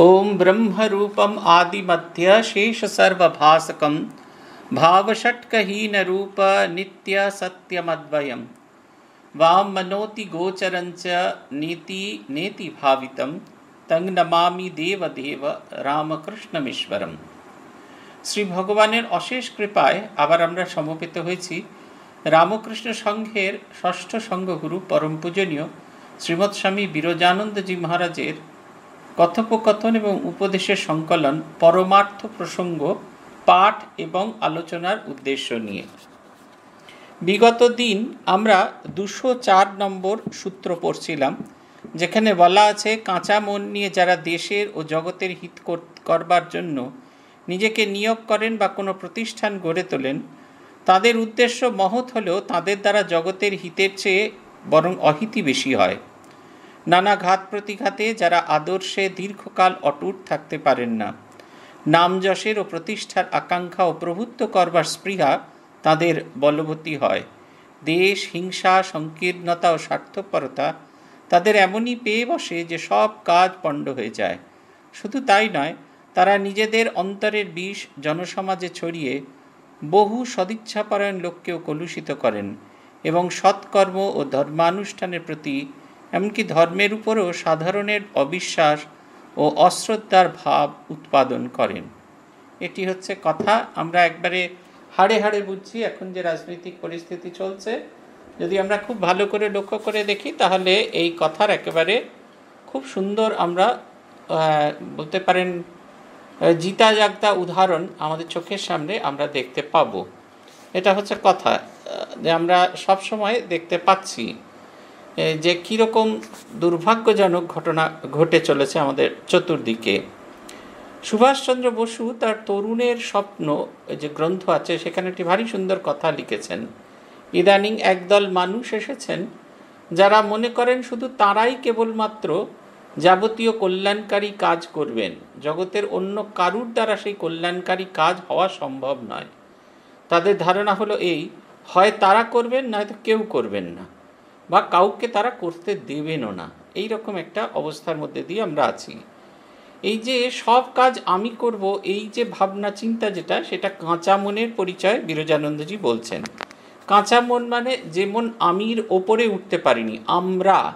ॐ ब्रह्मरूपम् आदिमध्य शेषसर्वभासकं भावषट्कहीनरूप नित्यसत्यमद्वयं वां मनोति गोचरञ्च नीति नेति भावितं तं নমামি দেবদেব রামকৃষ্ণমেশ্বরম শ্রী ভগবানের অশেষ কৃপায় আবার আমরা সমবেত হয়েছি রামকৃষ্ণ সংঘের ষষ্ঠ সংঘগুরু পরম পূজনীয় শ্রীমৎ স্বামী বিরজানন্দজি মহারাজের কথোপকথন এবং উপদেশের সংকলন পরমার্থ প্রসঙ্গ, পাঠ এবং আলোচনার উদ্দেশ্য নিয়ে। বিগত দিন আমরা দুশো চার নম্বর সূত্র পড়ছিলাম, যেখানে বলা আছে, কাঁচা মন নিয়ে যারা দেশের ও জগতের হিত করবার জন্য নিজেকে নিয়োগ করেন বা কোনো প্রতিষ্ঠান গড়ে তোলেন, তাদের উদ্দেশ্য মহৎ হলেও তাদের দ্বারা জগতের হিতের চেয়ে বরং অহিতি বেশি হয়। নানা ঘাত প্রতিঘাতে যারা আদর্শে দীর্ঘকাল অটুট থাকতে পারেন না। নাম যশের ও প্রতিষ্ঠার আকাঙ্ক্ষা ও প্রভুত্ব করবার স্পৃহা তাদের বলবতী হয়। দেশ, হিংসা, সংকীর্ণতা ও স্বার্থপরতা তাদের এমনই পেয়ে বসে যে সব কাজ পণ্ড হয়ে যায়। শুধু তাই নয়, তারা নিজেদের অন্তরের বিষ জনসমাজে ছড়িয়ে বহু সদিচ্ছাপরায়ণ লোককেও কলুষিত করেন এবং সৎকর্ম ও ধর্মানুষ্ঠানের প্রতি এমনকি ধর্মের উপরও সাধারণের অবিশ্বাস ও অশ্রদ্ধার ভাব উৎপাদন করেন। এটি হচ্ছে কথা। আমরা একবারে হাড়ে হাড়ে বুঝছি এখন যে রাজনৈতিক পরিস্থিতি চলছে। যদি আমরা খুব ভালো করে লক্ষ্য করে দেখি, তাহলে এই কথার একেবারে খুব সুন্দর আমরা বলতে পারেন জিতা জাগতা উদাহরণ আমাদের চোখের সামনে আমরা দেখতে পাব। এটা হচ্ছে কথা যে আমরা সব সময় দেখতে পাচ্ছি। যে কীরকম দুর্ভাগ্যজনক ঘটনা ঘটে চলেছে আমাদের চতুর্দিকে। সুভাষচন্দ্র বসু তার তরুণের স্বপ্ন যে গ্রন্থ আছে, সেখানে একটি ভারী সুন্দর কথা লিখেছেন। ইদানিং একদল মানুষ এসেছেন যারা মনে করেন শুধু তারাই কেবলমাত্র যাবতীয় কল্যাণকারী কাজ করবেন। জগতের অন্য কারুর দ্বারা সেই কল্যাণকারী কাজ হওয়া সম্ভব নয়। তাদের ধারণা হলো এই, হয় তারা করবেন, নয়তো কেউ করবেন না। বা কাউকে তারা করতে দেবেনও না। এই রকম একটা অবস্থার মধ্যে দিয়ে আমরা আছি। এই যে সব কাজ আমি করব, এই যে ভাবনা চিন্তা যেটা, সেটা কাঁচা মনের পরিচয় বিরজানন্দজি বলছেন। কাঁচা মন মানে যে মন আমির ওপরে উঠতে পারিনি, আমরা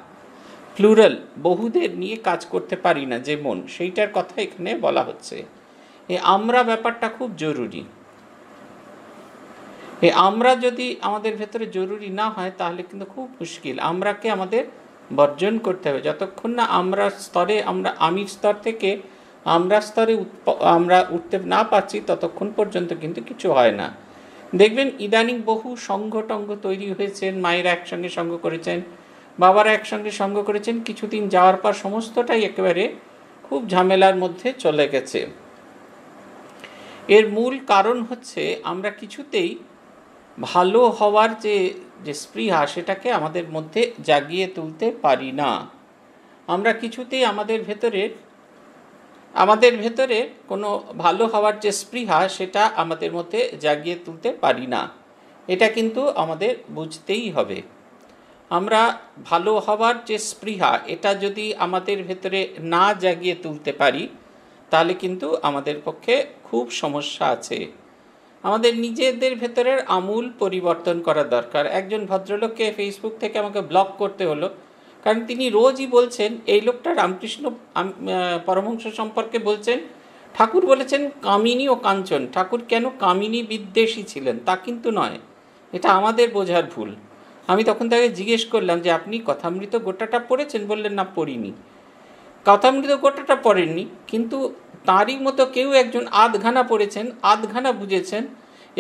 প্লুরাল বহুদের নিয়ে কাজ করতে পারি না যে মন সেইটার কথা এখানে বলা হচ্ছে। এ আমরা ব্যাপারটা খুব জরুরি। এ আমরা যদি আমাদের ভেতরে জরুরি না হয়, তাহলে কিন্তু খুব মুশকিল। আমরাকে আমাদের বর্জন করতে হবে। যতক্ষণ না আমরা স্তরে, আমরা আমির স্তর থেকে আমরা স্তরে আমরা উঠতে না পারছি, ততক্ষণ পর্যন্ত কিন্তু কিছু হয় না। দেখবেন ইদানিং বহু সংঘ টঙ্গ তৈরি হয়েছেন মায়েরা একসঙ্গে সঙ্গ করেছেন, বাবারা একসঙ্গে সঙ্গ করেছেন, কিছুদিন যাওয়ার পর সমস্তটাই একেবারে খুব ঝামেলার মধ্যে চলে গেছে। এর মূল কারণ হচ্ছে আমরা কিছুতেই ভালো হওয়ার যে যে স্পৃহা সেটাকে আমাদের মধ্যে জাগিয়ে তুলতে পারি না। আমরা কিছুতেই আমাদের ভেতরে আমাদের ভেতরে কোনো ভালো হওয়ার যে স্পৃহা সেটা আমাদের মধ্যে জাগিয়ে তুলতে পারি না। এটা কিন্তু আমাদের বুঝতেই হবে। আমরা ভালো হওয়ার যে স্পৃহা, এটা যদি আমাদের ভেতরে না জাগিয়ে তুলতে পারি, তাহলে কিন্তু আমাদের পক্ষে খুব সমস্যা আছে। আমাদের নিজেদের ভেতরের আমূল পরিবর্তন করা দরকার। একজন ভদ্রলোককে ফেসবুক থেকে আমাকে ব্লক করতে হলো, কারণ তিনি রোজই বলছেন, এই লোকটা রামকৃষ্ণ পরমহংস সম্পর্কে বলছেন, ঠাকুর বলেছেন কামিনী ও কাঞ্চন। ঠাকুর কেন কামিনী বিদ্বেষী ছিলেন? তা কিন্তু নয়। এটা আমাদের বোঝার ভুল। আমি তখন তাকে জিজ্ঞেস করলাম যে, আপনি কথামৃত গোটাটা পড়েছেন? বললেন, না, পড়িনি। কথামৃত গোটাটা পড়েননি, কিন্তু তাঁরই মতো কেউ একজন আধঘানা পড়েছেন, আধঘানা বুঝেছেন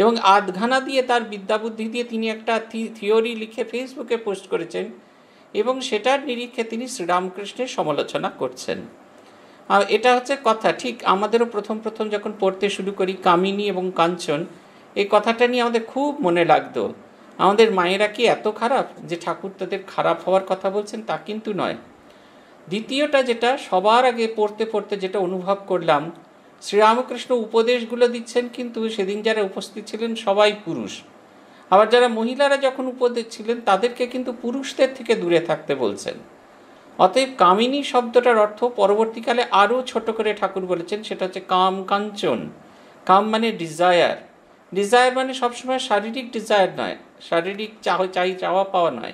এবং আধঘানা দিয়ে তার বিদ্যাবুদ্ধি দিয়ে তিনি একটা থিওরি লিখে ফেসবুকে পোস্ট করেছেন এবং সেটার নিরীক্ষে তিনি শ্রীরামকৃষ্ণের সমালোচনা করছেন। আর এটা হচ্ছে কথা, ঠিক আমাদেরও প্রথম প্রথম যখন পড়তে শুরু করি, কামিনী এবং কাঞ্চন, এই কথাটা নিয়ে আমাদের খুব মনে লাগতো। আমাদের মায়েরা কি এত খারাপ যে ঠাকুর তাদের খারাপ হওয়ার কথা বলছেন তা কিন্তু নয়। দ্বিতীয়টা যেটা, সবার আগে পড়তে পড়তে যেটা অনুভব করলাম, শ্রীরামকৃষ্ণ উপদেশগুলো দিচ্ছেন কিন্তু সেদিন যারা উপস্থিত ছিলেন সবাই পুরুষ। আবার যারা মহিলারা যখন উপদেশ ছিলেন, তাদেরকে কিন্তু পুরুষদের থেকে দূরে থাকতে বলছেন। অতএব কামিনী শব্দটার অর্থ পরবর্তীকালে আরও ছোট করে ঠাকুর বলেছেন, সেটা হচ্ছে কাম কাঞ্চন। কাম মানে ডিজায়ার ডিজায়ার মানে সবসময় শারীরিক ডিজায়ার নয়, শারীরিক চাহ, চাই, চাওয়া, পাওয়া নয়।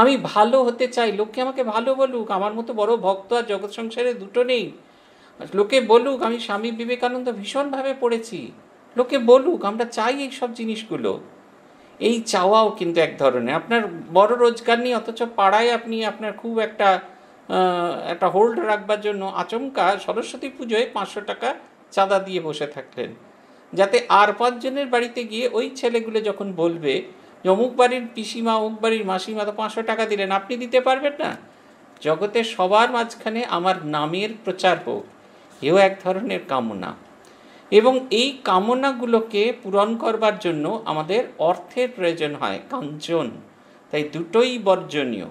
আমি ভালো হতে চাই, লোককে আমাকে ভালো বলুক, আমার মতো বড় ভক্ত আর জগৎ সংসারে দুটো নেই। লোকে বলুক, আমি স্বামী বিবেকানন্দ ভীষণভাবে পড়েছি। লোকে বলুক, আমরা চাই এই সব জিনিসগুলো। এই চাওয়াও কিন্তু এক ধরনের। আপনার বড় রোজগার নেই অথচ পাড়ায় আপনি আপনার খুব একটা একটা হোল্ড রাখবার জন্য আচমকা সরস্বতী পুজোয় পাঁচশো টাকা চাঁদা দিয়ে বসে থাকলেন। যাতে আর পাঁচজনের বাড়িতে গিয়ে ওই ছেলেগুলো যখন বলবে যে অমুক বাড়ির পিসিমা, অমুক বাড়ির মাসিমা, তো পাঁচশো টাকা দিলেন, আপনি দিতে পারবেন না? জগতে সবার মাঝখানে আমার নামের প্রচার হোক, এও এক ধরনের কামনা। এবং এই কামনাগুলোকে পূরণ করবার জন্য আমাদের অর্থের প্রয়োজন হয়, কাঞ্চন। তাই দুটোই বর্জনীয়।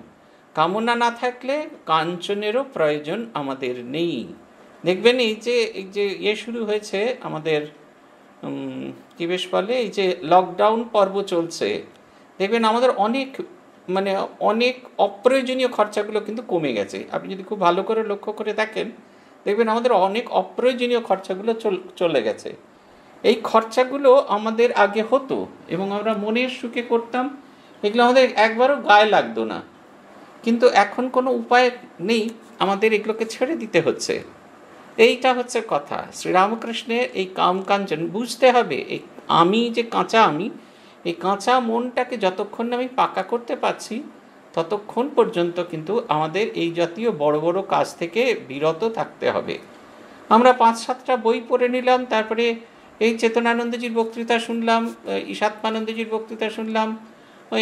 কামনা না থাকলে কাঞ্চনেরও প্রয়োজন আমাদের নেই। দেখবেন এই যে এই যে ইয়ে শুরু হয়েছে আমাদের কি বেশ বলে, এই যে লকডাউন পর্ব চলছে দেখবেন আমাদের অনেক মানে অনেক অপ্রয়োজনীয় খরচাগুলো কিন্তু কমে গেছে। আপনি যদি খুব ভালো করে লক্ষ্য করে দেখেন, দেখবেন আমাদের অনেক অপ্রয়োজনীয় খরচাগুলো চলে গেছে। এই খরচাগুলো আমাদের আগে হতো এবং আমরা মনের সুখে করতাম, এগুলো আমাদের একবারও গায়ে লাগতো না। কিন্তু এখন কোনো উপায় নেই, আমাদের এগুলোকে ছেড়ে দিতে হচ্ছে। এইটা হচ্ছে কথা। শ্রীরামকৃষ্ণের এই কাম কাঞ্চন বুঝতে হবে, এই আমি যে কাঁচা আমি এই কাঁচা মনটাকে যতক্ষণ আমি পাকা করতে পারছি, ততক্ষণ পর্যন্ত কিন্তু আমাদের এই জাতীয় বড় বড় কাজ থেকে বিরত থাকতে হবে। আমরা পাঁচ সাতটা বই পড়ে নিলাম, তারপরে এই চেতনানন্দজির বক্তৃতা শুনলাম ঈশাত্মানন্দজির বক্তৃতা শুনলাম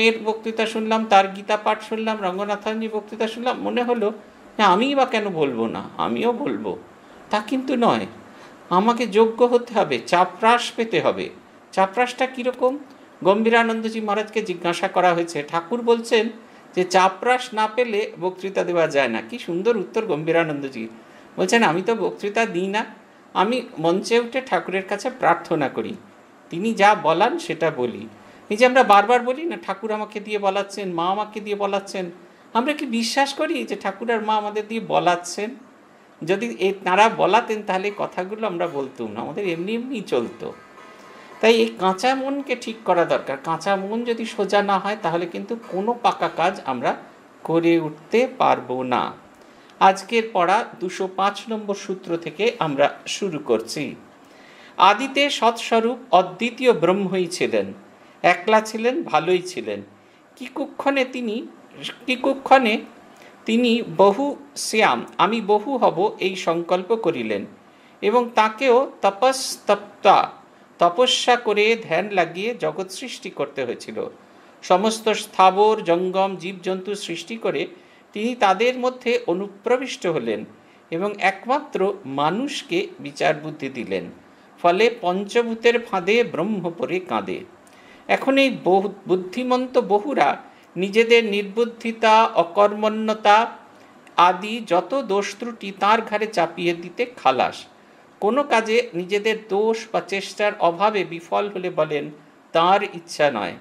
এর বক্তৃতা শুনলাম, তার গীতা পাঠ শুনলাম, রঙ্গনাথনজির বক্তৃতা শুনলাম। মনে হলো হ্যাঁ আমিই বা কেন বলব না? আমিও বলব। তা কিন্তু নয়। আমাকে যোগ্য হতে হবে, চাপরাস পেতে হবে। চাপরাসটা কীরকম? গম্ভীরানন্দজি মহারাজকে জিজ্ঞাসা করা হয়েছে, ঠাকুর বলছেন যে চাপরাস না পেলে বক্তৃতা দেওয়া যায় না। কি সুন্দর উত্তর গম্ভীরানন্দজি বলছেন, আমি তো বক্তৃতা দিই না, আমি মঞ্চে উঠে ঠাকুরের কাছে প্রার্থনা করি। তিনি যা বলান সেটা বলি। এই যে আমরা বারবার বলি না, ঠাকুর আমাকে দিয়ে বলাচ্ছেন, মা আমাকে দিয়ে বলাচ্ছেন, আমরা কি বিশ্বাস করি যে ঠাকুর আর মা আমাদের দিয়ে বলাচ্ছেন? যদি এ, তারা বলাতেন তাহলে কথাগুলো আমরা বলতুম না, আমাদের এমনি এমনি চলতো। তাই এই কাঁচা মনকে ঠিক করা দরকার। কাঁচা মন যদি সোজা না হয়, তাহলে কিন্তু কোনো পাকা কাজ আমরা করে উঠতে পারব না। আজকের পড়া দুশো পাঁচ নম্বর সূত্র থেকে আমরা শুরু করছি। আদিতে সৎস্বরূপ অদ্বিতীয় ব্রহ্মই ছিলেন, একলা ছিলেন, ভালোই ছিলেন। কি কুক্ষণে তিনি কি কুক্ষণে তিনি বহু শ্যাম, আমি বহু হব এই সংকল্প করিলেন এবং তাকেও তপস্তপ্তা তপস্যা করে ধ্যান লাগিয়ে জগৎ সৃষ্টি করতে হয়েছিল। সমস্ত স্থাবর জঙ্গম জীবজন্তু সৃষ্টি করে তিনি তাদের মধ্যে অনুপ্রবিষ্ট হলেন এবং একমাত্র মানুষকে বিচার বুদ্ধি দিলেন। ফলে পঞ্চভূতের ফাঁদে ব্রহ্ম পরে কাঁদে। এখন এই বহু বুদ্ধিমন্ত বহুরা নিজেদের নির্বুদ্ধিতা, অকর্মণ্যতা আদি যত দোষ ত্রুটি তাঁর ঘাড়ে চাপিয়ে দিতে খালাস। কোনো কাজে নিজেদের দোষ বা চেষ্টার অভাবে বিফল হলে বলেন, তার ইচ্ছা নয়।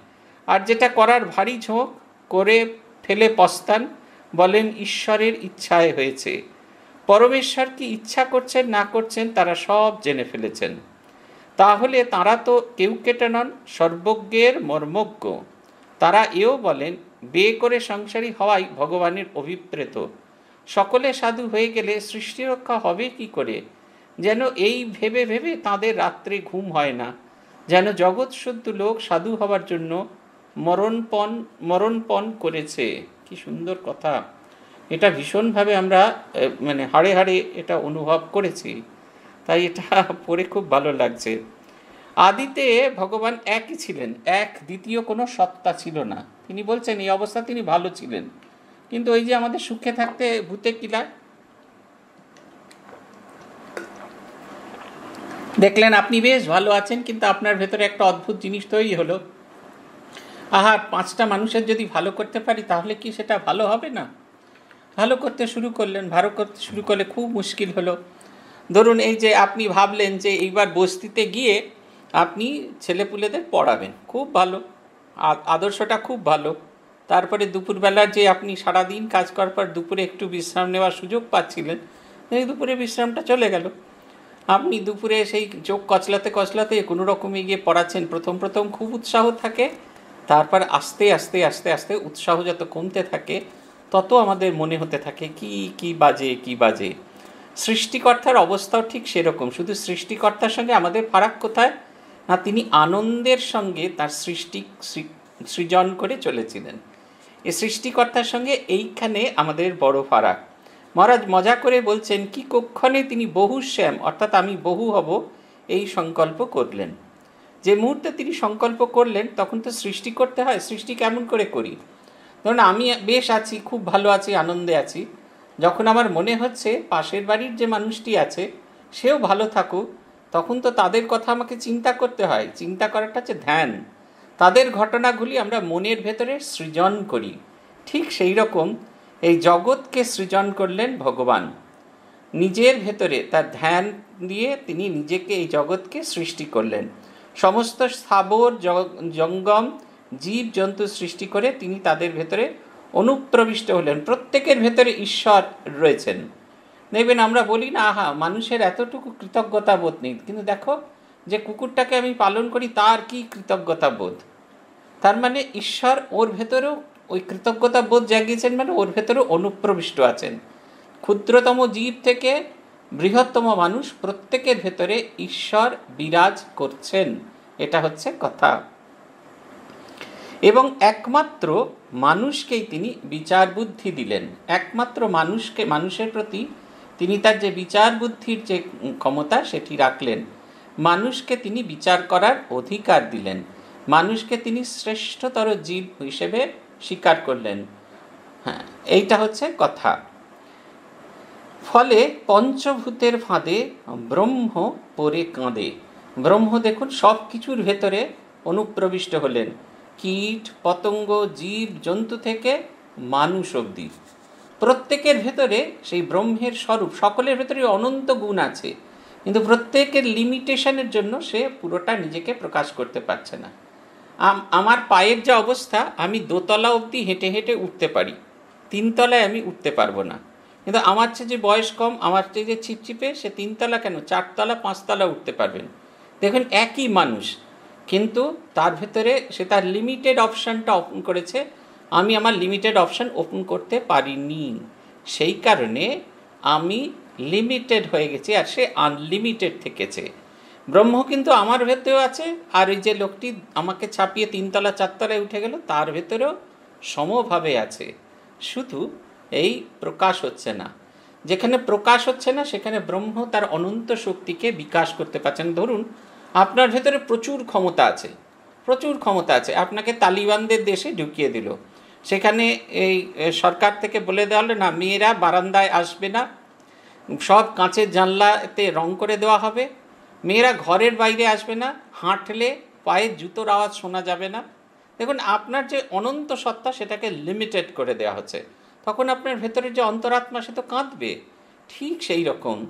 আর যেটা করার ভারী ঝোঁক, করে ফেলে পস্তান। বলেন, ঈশ্বরের ইচ্ছায় হয়েছে। পরমেশ্বর কি ইচ্ছা করছেন, না করছেন, তারা সব জেনে ফেলেছেন। তাহলে তারা তো কেউ কেটে নন, সর্বজ্ঞের মর্মজ্ঞ। তারা এও বলেন, বে করে সংসারী হওয়াই ভগবানের অভিপ্রেত। সকলে সাধু হয়ে গেলে সৃষ্টিরক্ষা হবে কি করে? যেন এই ভেবে ভেবে তাদের রাত্রে ঘুম হয় না, যেন জগৎ লোক সাধু হবার জন্য মরণপণ মরণপণ করেছে। কি সুন্দর কথা। এটা ভীষণভাবে আমরা মানে হাড়ে হাড়ে এটা অনুভব করেছি। তাই এটা পড়ে খুব ভালো লাগছে। আদিতে ভগবান একই ছিলেন, এক দ্বিতীয় কোনো সত্তা ছিল না। তিনি বলছেন, এই অবস্থা তিনি ভালো ছিলেন। কিন্তু ওই যে আমাদের সুখে থাকতে ভূতে কিলায় দেখলেন আপনি বেশ ভালো আছেন, কিন্তু আপনার ভেতরে একটা অদ্ভুত জিনিস তৈরি হলো। আহা, পাঁচটা মানুষের যদি ভালো করতে পারি, তাহলে কি সেটা ভালো হবে না? ভালো করতে শুরু করলেন, ভালো করতে শুরু করলে খুব মুশকিল হলো। ধরুন এই যে আপনি ভাবলেন যে এইবার বস্তিতে গিয়ে আপনি ছেলেপুলেদের পড়াবেন, খুব ভালো। আদর্শটা খুব ভালো। তারপরে দুপুরবেলা যে আপনি সারাদিন কাজ করার পর দুপুরে একটু বিশ্রাম নেওয়ার সুযোগ পাচ্ছিলেন দুপুরে বিশ্রামটা চলে গেল। আপনি দুপুরে সেই চোখ কচলাতে কচলাতে কোনো রকমে গিয়ে পড়াচ্ছেন, প্রথম প্রথম খুব উৎসাহ থাকে, তারপর আস্তে আস্তে আস্তে আস্তে উৎসাহ যত কমতে থাকে, তত আমাদের মনে হতে থাকে, কি কি বাজে কি বাজে। সৃষ্টিকর্তার অবস্থাও ঠিক সেরকম, শুধু সৃষ্টিকর্তার সঙ্গে আমাদের ফারাক কোথায়? না, তিনি আনন্দের সঙ্গে তার সৃষ্টি সৃজন করে চলেছিলেন। এ সৃষ্টিকর্তার সঙ্গে এইখানে আমাদের বড় ফারাক। মহারাজ মজা করে বলছেন, কি কক্ষণে তিনি বহু শ্যাম, অর্থাৎ আমি বহু হব, এই সংকল্প করলেন। যে মুহূর্তে তিনি সংকল্প করলেন, তখন তো সৃষ্টি করতে হয়, সৃষ্টি কেমন করে করি? ধরুন, আমি বেশ আছি, খুব ভালো আছি, আনন্দে আছি। যখন আমার মনে হচ্ছে পাশের বাড়ির যে মানুষটি আছে, সেও ভালো থাকুক, তখন তো তাদের কথা আমাকে চিন্তা করতে হয়। চিন্তা করাটা হচ্ছে ধ্যান। তাদের ঘটনাগুলি আমরা মনের ভেতরে সৃজন করি। ঠিক সেই রকম এই জগৎকে সৃজন করলেন ভগবান। নিজের ভেতরে তার ধ্যান দিয়ে তিনি নিজেকে এই জগৎকে সৃষ্টি করলেন। সমস্ত স্থাবর জঙ্গম, জীব জন্তু সৃষ্টি করে তিনি তাদের ভেতরে অনুপ্রবিষ্ট হলেন। প্রত্যেকের ভেতরে ঈশ্বর রয়েছেন। দেখবেন আমরা বলি না, আহা, মানুষের এতটুকু কৃতজ্ঞতা বোধ নেই। কিন্তু দেখো যে কুকুরটাকে আমি পালন করি, তার কি কৃতজ্ঞতা বোধ? তার মানে ঈশ্বর ওর ভেতরেও ওই কৃতজ্ঞতা বোধ জাগিয়েছেন মানে ওর ভেতরেও অনুপ্রবিষ্ট আছেন। ক্ষুদ্রতম জীব থেকে বৃহত্তম মানুষ প্রত্যেকের ভেতরে ঈশ্বর বিরাজ করছেন। এটা হচ্ছে কথা। এবং একমাত্র মানুষকেই তিনি বিচার বুদ্ধি দিলেন। একমাত্র মানুষকে, মানুষের প্রতি তিনি তার যে বিচার বুদ্ধির যে ক্ষমতা সেটি রাখলেন। মানুষকে তিনি বিচার করার অধিকার দিলেন। মানুষকে তিনি শ্রেষ্ঠতর জীব হিসেবে স্বীকার করলেন। হ্যাঁ এইটা হচ্ছে কথা। ফলে পঞ্চভূতের ফাঁদে ব্রহ্ম পরে কাঁদে। ব্রহ্ম দেখুন সব কিছুর ভেতরে অনুপ্রবিষ্ট হলেন। কীট, পতঙ্গ, জীব, জন্তু থেকে মানুষ অব্দি প্রত্যেকের ভেতরে সেই ব্রহ্মের স্বরূপ, সকলের ভেতরে অনন্ত গুণ আছে। কিন্তু প্রত্যেকের লিমিটেশনের জন্য সে পুরোটা নিজেকে প্রকাশ করতে পারছে না। আমার পায়ের যা অবস্থা, আমি দোতলা অবধি হেঁটে হেঁটে উঠতে পারি। তিনতলায় আমি উঠতে পারব না। কিন্তু আমার চেয়ে যে বয়স কম, আমার চেয়ে যে ছিপছিপে সে তিনতলা কেন? চারতলা, পাঁচতলা উঠতে পারবেন। দেখুন, একই মানুষ। কিন্তু তার ভেতরে সে তার লিমিটেড অপশানটা ওপেন করেছে। আমি আমার লিমিটেড অপশান ওপেন করতে পারিনি। সেই কারণে আমি লিমিটেড হয়ে গেছি আর সে আনলিমিটেড থেকেছে। ব্রহ্ম কিন্তু আমার ভেতরেও আছে, আর ওই যে লোকটি আমাকে ছাপিয়ে তিনতলা, চারতলায় উঠে গেল, তার ভেতরেও সমভাবে আছে। শুধু এই প্রকাশ হচ্ছে না। যেখানে প্রকাশ হচ্ছে না, সেখানে ব্রহ্ম তার অনন্ত শক্তিকে বিকাশ করতে পারছেন। ধরুন, আপনার ভেতরে প্রচুর ক্ষমতা আছে, প্রচুর ক্ষমতা আছে। আপনাকে তালিবানদের দেশে ঢুকিয়ে দিল। সেখানে এই সরকার থেকে বলে দেওয়া হলো, না, মেয়েরা বারান্দায় আসবে না। সব কাঁচের জানলাতে রং করে দেওয়া হবে। মেয়েরা ঘরের বাইরে আসবে না, হাঁটলে পায়ের জুতোর আওয়াজ শোনা যাবে না। দেখুন, আপনার যে অনন্ত সত্তা, সেটাকে লিমিটেড করে দেওয়া হচ্ছে। তখন আপনার ভেতরে যে অন্তরাত্মা, সে তো কাঁদবে। ঠিক সেই রকম।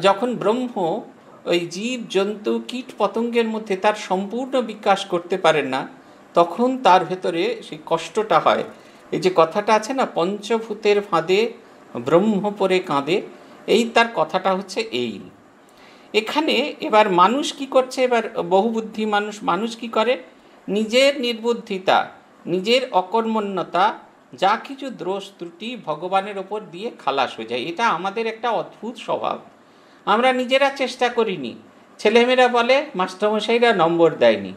যখন ব্রহ্ম ওই জীব, জন্তু, কীট পতঙ্গের মধ্যে তার সম্পূর্ণ বিকাশ করতে পারেন না, তখন তার ভেতরে সেই কষ্টটা হয়। এই যে কথাটা আছে না, পঞ্চভূতের ফাঁদে ব্রহ্ম পরে কাঁদে, এই তার কথাটা হচ্ছে এই। এখানে এবার মানুষ কি করছে? এবার বহুবুদ্ধি মানুষ মানুষ কি করে? নিজের নির্বুদ্ধিতা, নিজের অকর্মণ্যতা, যা কিছু দ্রোষ ত্রুটি ভগবানের ওপর দিয়ে খালাস হয়ে যায়। এটা আমাদের একটা অদ্ভুত স্বভাব। আমরা নিজেরা চেষ্টা করিনি। ছেলেমেয়েরা বলে, মাস্টারমশাইরা নম্বর দেয়নি।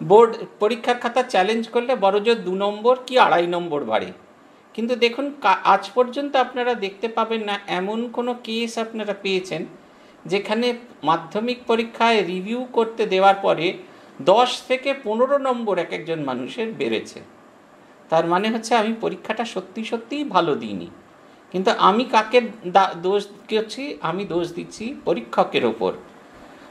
বোর্ড পরীক্ষার খাতা চ্যালেঞ্জ করলে বড়জোর দু নম্বর কি আড়াই নম্বর বাড়ে। কিন্তু দেখুন আজ পর্যন্ত আপনারা দেখতে পাবেন না, এমন কোনো কেস আপনারা পেয়েছেন যেখানে মাধ্যমিক পরীক্ষায় রিভিউ করতে দেওয়ার পরে দশ থেকে পনেরো নম্বর এক একজন মানুষের বেড়েছে। তার মানে হচ্ছে আমি পরীক্ষাটা সত্যি সত্যিই ভালো দিইনি। কিন্তু আমি কাকে দোষ দিচ্ছি? আমি দোষ দিচ্ছি পরীক্ষকের ওপর।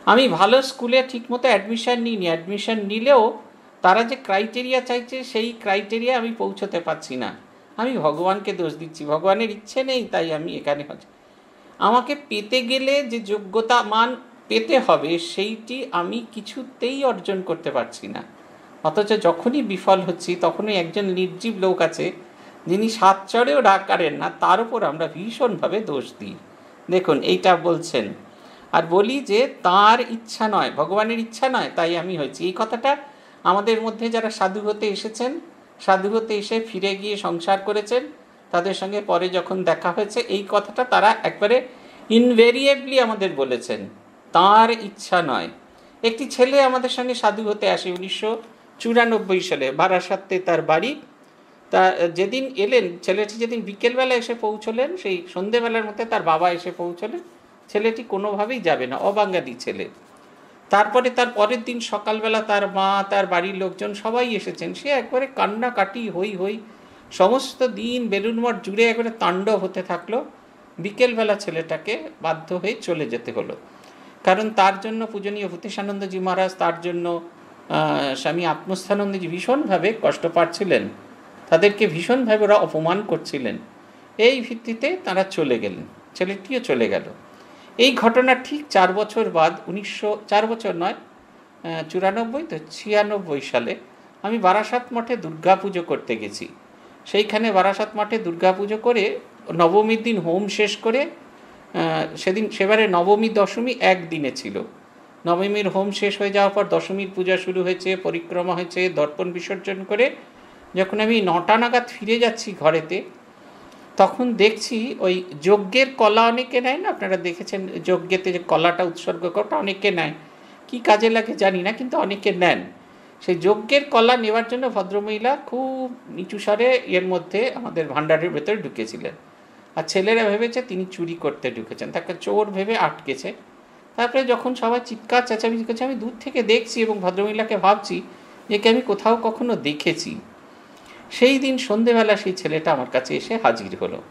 আমি ভালো স্কুলে ঠিকমতো অ্যাডমিশান নিইনি। অ্যাডমিশান নিলেও তারা যে ক্রাইটেরিয়া চাইছে, সেই ক্রাইটেরিয়া আমি পৌঁছতে পারছি না। আমি ভগবানকে দোষ দিচ্ছি। ভগবানের ইচ্ছে নেই, তাই আমি এখানে আমাকে পেতে গেলে যে যোগ্যতা মান পেতে হবে, সেইটি আমি কিছুতেই অর্জন করতে পারছি না। অথচ যখনই বিফল হচ্ছি, তখনই একজন নির্জীব লোক আছে, যিনি সাত চড়েও রাগ কারেন না, তার উপর আমরা ভীষণভাবে দোষ দিই। দেখুন, এইটা বলছেন, আর বলি যে, তার ইচ্ছা নয়, ভগবানের ইচ্ছা নয়, তাই আমি হয়েছি। এই কথাটা আমাদের মধ্যে যারা সাধু হতে এসেছেন, সাধু হতে এসে ফিরে গিয়ে সংসার করেছেন তাদের সঙ্গে পরে যখন দেখা হয়েছে, এই কথাটা তারা একবারে ইনভেরিয়েবলি আমাদের বলেছেন। তার ইচ্ছা নয়। একটি ছেলে আমাদের সঙ্গে সাধু হতে আসে উনিশশো চুরানব্বই সালে, বারাসাতে তার বাড়ি। তা, যেদিন এলেন, ছেলেটি যেদিন বিকেলবেলা এসে পৌঁছলেন, সেই সন্ধেবেলার মধ্যে তার বাবা এসে পৌঁছলেন। ছেলেটি কোনোভাবেই যাবে না অবাঙ্গালি ছেলে। তারপরে তার পরের দিন সকালবেলা তার মা, তার বাড়ির লোকজন সবাই এসেছেন। সে একবারে কান্নাকাটি হই হই সমস্ত দিন বেলুন মঠ জুড়ে একবারে তাণ্ডব হতে থাকল। বিকেলবেলা ছেলেটাকে বাধ্য হয়ে চলে যেতে হলো। কারণ তার জন্য পূজনীয় ভূতেশানন্দজি মহারাজ, তার জন্য স্বামী আত্মস্থানন্দজি ভীষণভাবে কষ্ট পাচ্ছিলেন। তাদেরকে ভীষণভাবে ওরা অপমান করছিলেন। এই ভিত্তিতে তারা চলে গেলেন। ছেলেটিও চলে গেল। এই ঘটনা ঠিক চার বছর বাদ, উনিশশো, চার বছর নয় চুরানব্বই তো ছিয়ানব্বই সালে আমি বারাসাত মঠে দুর্গাপুজো করতে গেছি। সেইখানে বারাসাত মঠে দুর্গাপুজো করে নবমীর দিন হোম শেষ করে সেদিন, সেবারে নবমী দশমী একদিনে ছিল। নবমীর হোম শেষ হয়ে যাওয়ার পর দশমীর পূজা শুরু হয়েছে, পরিক্রমা হয়েছে, দর্পণ বিসর্জন করে। যখন আমি নটা নাগাদ ফিরে যাচ্ছি ঘরেতে, তখন দেখছি ওই যজ্ঞের কলা অনেকে নেয় না? আপনারা দেখেছেন যজ্ঞেতে যে কলাটা উৎসর্গ করাটা অনেকে নেয়। কি কাজে লাগে জানি না, কিন্তু অনেকে নেন। সেই যজ্ঞের কলা নেওয়ার জন্য ভদ্রমহিলা খুব নিচু স্বরে এর মধ্যে আমাদের ভাণ্ডারের ভেতরে ঢুকেছিলেন। আর ছেলেরা ভেবেছে তিনি চুরি করতে ঢুকেছেন। তাকে চোর ভেবে আটকেছে। তারপরে যখন সবাই চিৎকার, চেঁচামেচি করছে, আমি দূর থেকে দেখছি এবং ভদ্রমহিলাকে ভাবছি যে কি আমি কোথাও কখনো দেখেছি। সেই দিন সন্ধেবেলা সেই ছেলেটা আমার কাছে এসে হাজির হলো।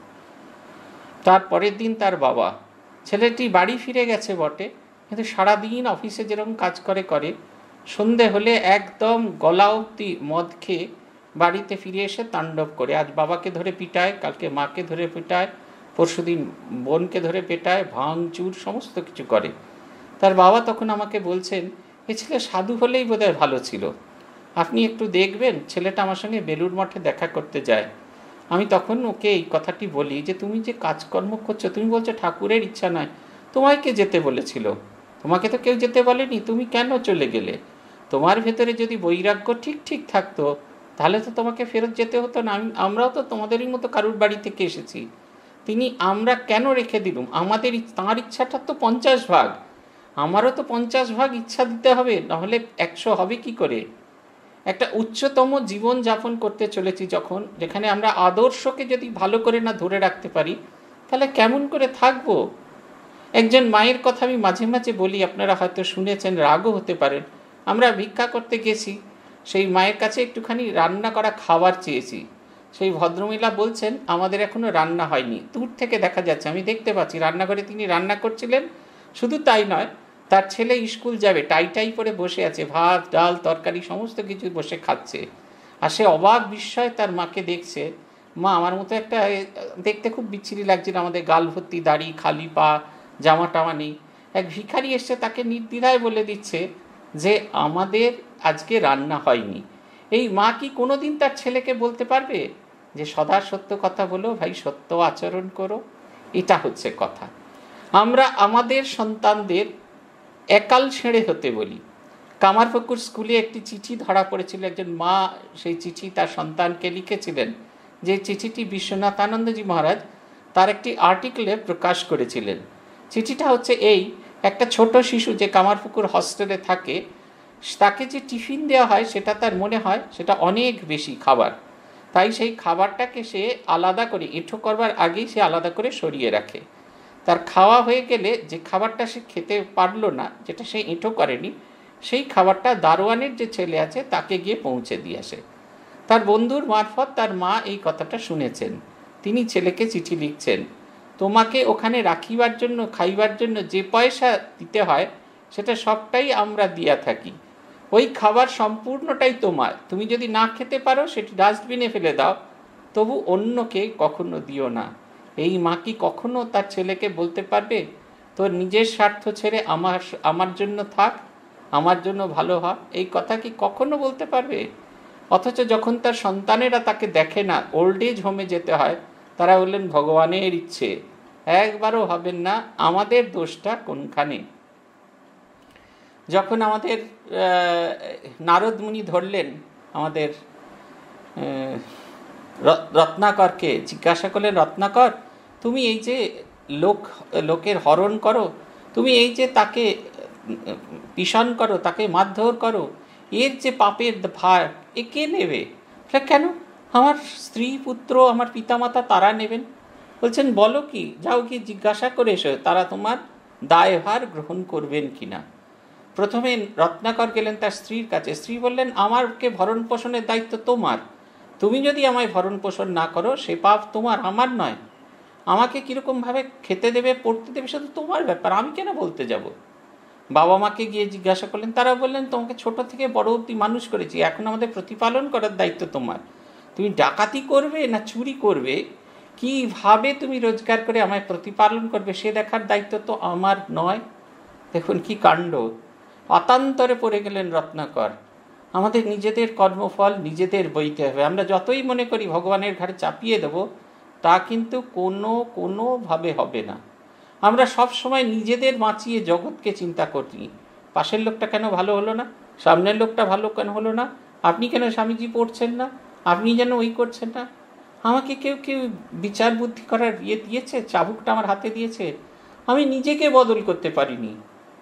তারপরের দিন তার বাবা। ছেলেটি বাড়ি ফিরে গেছে বটে, কিন্তু সারাদিন অফিসে যেরকম কাজ করে করে। সন্ধে হলে একদম গলা অব্দি মদ খেয়ে বাড়িতে ফিরে এসে তাণ্ডব করে। আজ বাবাকে ধরে পিটায়, কালকে মাকে ধরে পিটায়, পরশুদিন বোনকে ধরে পেটায়, ভাঙচুর, সমস্ত কিছু করে। তার বাবা তখন আমাকে বলছেন, এ ছেলে সাধু হলেই বোধহয় ভালো ছিল। আপনি একটু দেখবেন, ছেলেটা আমার সঙ্গে বেলুর মঠে দেখা করতে যায়। আমি তখন ওকে এই কথাটি বলি যে, তুমি যে কাজকর্ম করছ, তুমি বলছো ঠাকুরের ইচ্ছা নয়। তোমাকে যেতে বলেছিল? তোমাকে তো কেউ যেতে বলেনি। তুমি কেন চলে গেলে? তোমার ভেতরে যদি বৈরাগ্য ঠিক ঠিক থাকতো, তাহলে তো তোমাকে ফেরত যেতে হতো না। আমি আমরাও তো তোমাদেরই মতো কারুর বাড়ি থেকে এসেছি। তিনি আমরা কেন রেখে দিলুম? আমাদের তাঁর ইচ্ছাটা তো পঞ্চাশ ভাগ। আমারও তো পঞ্চাশ ভাগ ইচ্ছা দিতে হবে, নাহলে একশো হবে কি করে? একটা উচ্চতম জীবন যাপন করতে চলেছি যখন, যেখানে আমরা আদর্শকে যদি ভালো করে না ধরে রাখতে পারি, তাহলে কেমন করে থাকব? একজন মায়ের কথা আমি মাঝে মাঝে বলি, আপনারা হয়তো শুনেছেন, রাগও হতে পারেন আমরা ভিক্ষা করতে গেছি। সেই মায়ের কাছে একটুখানি রান্না করা খাবার চেয়েছি। সেই ভদ্রমহিলা বলছেন, আমাদের এখনও রান্না হয়নি। দূর থেকে দেখা যাচ্ছে। আমি দেখতে পাচ্ছি, রান্নাঘরে তিনি রান্না করছিলেন। শুধু তাই নয়, তার ছেলে স্কুল যাবে, টাই টাই করে বসে আছে, ভাত, ডাল, তরকারি, সমস্ত কিছু বসে খাচ্ছে। আর সে অবাক বিস্ময় তার মাকে দেখছে। মা, আমার মতো একটা দেখতে খুব বিচ্ছিরি লাগছিল আমাদের গাল ভর্তি, দাড়ি, খালি পা জামা টামা নেই। এক ভিখারি এসছে তাকে নির্দ্বিধায় বলে দিচ্ছে যে আমাদের আজকে রান্না হয়নি। এই মা কি কোনোদিন তার ছেলেকে বলতে পারবে যে, সদা সত্য কথা বলো, ভাই, সত্য আচরণ করো এটা হচ্ছে কথা। আমরা আমাদের সন্তানদের একাল ছেড়ে হতে বলি। কামারপুকুর স্কুলে একটি চিঠি ধরা পড়েছিল। একজন মা সেই চিঠি তার সন্তানকে লিখেছিলেন, যে চিঠিটি বিশ্বনাথ আনন্দজি মহারাজ তার একটি আর্টিকেলে প্রকাশ করেছিলেন। চিঠিটা হচ্ছে এই একটা ছোট শিশু যে কামারপুকুর হস্টেলে থাকে, তাকে যে টিফিন দেওয়া হয় সেটা তার মনে হয় সেটা অনেক বেশি খাবার। তাই সেই খাবারটাকে সে আলাদা করে, এঁঠো করবার আগেই সে আলাদা করে সরিয়ে রাখে। তার খাওয়া হয়ে গেলে যে খাবারটা সে খেতে পারল না, যেটা সে এঁঠো করেনি, সেই খাবারটা দারোয়ানের যে ছেলে আছে তাকে গিয়ে পৌঁছে দিয়ে আসে। তার বন্ধুর মারফত তার মা এই কথাটা শুনেছেন। তিনি ছেলেকে চিঠি লিখছেন। তোমাকে ওখানে রাখিবার জন্য, খাইবার জন্য যে পয়সা দিতে হয়, সেটা সবটাই আমরা দিয়া থাকি। ওই খাবার সম্পূর্ণটাই তোমার। তুমি যদি না খেতে পারো, সেটি ডাস্টবিনে ফেলে দাও। তবু অন্যকে কখনো দিও না। এই মা কি কখনো তার ছেলেকে বলতে পারবে, তোর নিজের স্বার্থ ছেড়ে আমার আমার জন্য থাক, আমার জন্য ভালো হ এই কথা কি কখনো বলতে পারবে? অথচ যখন তার সন্তানেরা তাকে দেখে না ওল্ড এজ হোমে যেতে হয়, তারা বললেন ভগবানের ইচ্ছে। একবারও হবেন না, আমাদের দোষটা কোনখানে? যখন আমাদের নারদ মুনি ধরলেন আমাদের রত্নাকরকে, জিজ্ঞাসা করলেন, রত্নাকর, তুমি এই যে লোক, লোকের হরণ করো, তুমি এই যে তাকে, পিষণ করো, তাকে মারধর করো, এর যে পাপের ভার, এ কে নেবে? কেন? আমার স্ত্রী পুত্র, আমার পিতামাতা তারা নেবেন? বলছেন, বলো কি, যাও কি জিজ্ঞাসা করে এসো, তারা তোমার দায়ভার গ্রহণ করবেন কি না প্রথমে রত্নাকর গেলেন তার স্ত্রীর কাছে। স্ত্রী বললেন, আমারকে ভরণ পোষণের দায়িত্ব তোমার। তুমি যদি আমায় ভরণ পোষণ না করো, সে পাপ তোমার, আমার নয়। আমাকে কীরকমভাবে খেতে দেবে, পড়তে দেবে, সেটা তোমার ব্যাপার, আমি কেন বলতে যাব? বাবা মাকে গিয়ে জিজ্ঞাসা করলেন তারা বললেন, তোমাকে ছোট থেকে বড় অব্দি মানুষ করেছি, এখন আমাদের প্রতিপালন করার দায়িত্ব তোমার। তুমি ডাকাতি করবে না চুরি করবে? কীভাবে তুমি রোজগার করে আমায় প্রতিপালন করবে, সে দেখার দায়িত্ব তো আমার নয়। দেখুন কি কাণ্ড। অতান্তরে পড়ে গেলেন রত্নাকর। আমাদের নিজেদের কর্মফল নিজেদের বইতে হবে। আমরা যতই মনে করি ভগবানের ঘাড়ে চাপিয়ে দেব, তা কিন্তু কোনো কোনোভাবে হবে না। আমরা সব সময় নিজেদের বাঁচিয়ে জগৎকে চিন্তা করি। পাশের লোকটা কেন ভালো হলো না? সামনের লোকটা ভালো কেন হলো না? আপনি কেন স্বামীজি পড়ছেন না? আপনি যেন ওই করছেন না? আমাকে কেউ কেউ বিচার বুদ্ধি করার ইয়ে দিয়েছে, চাবুকটা আমার হাতে দিয়েছে। আমি নিজেকে বদল করতে পারিনি।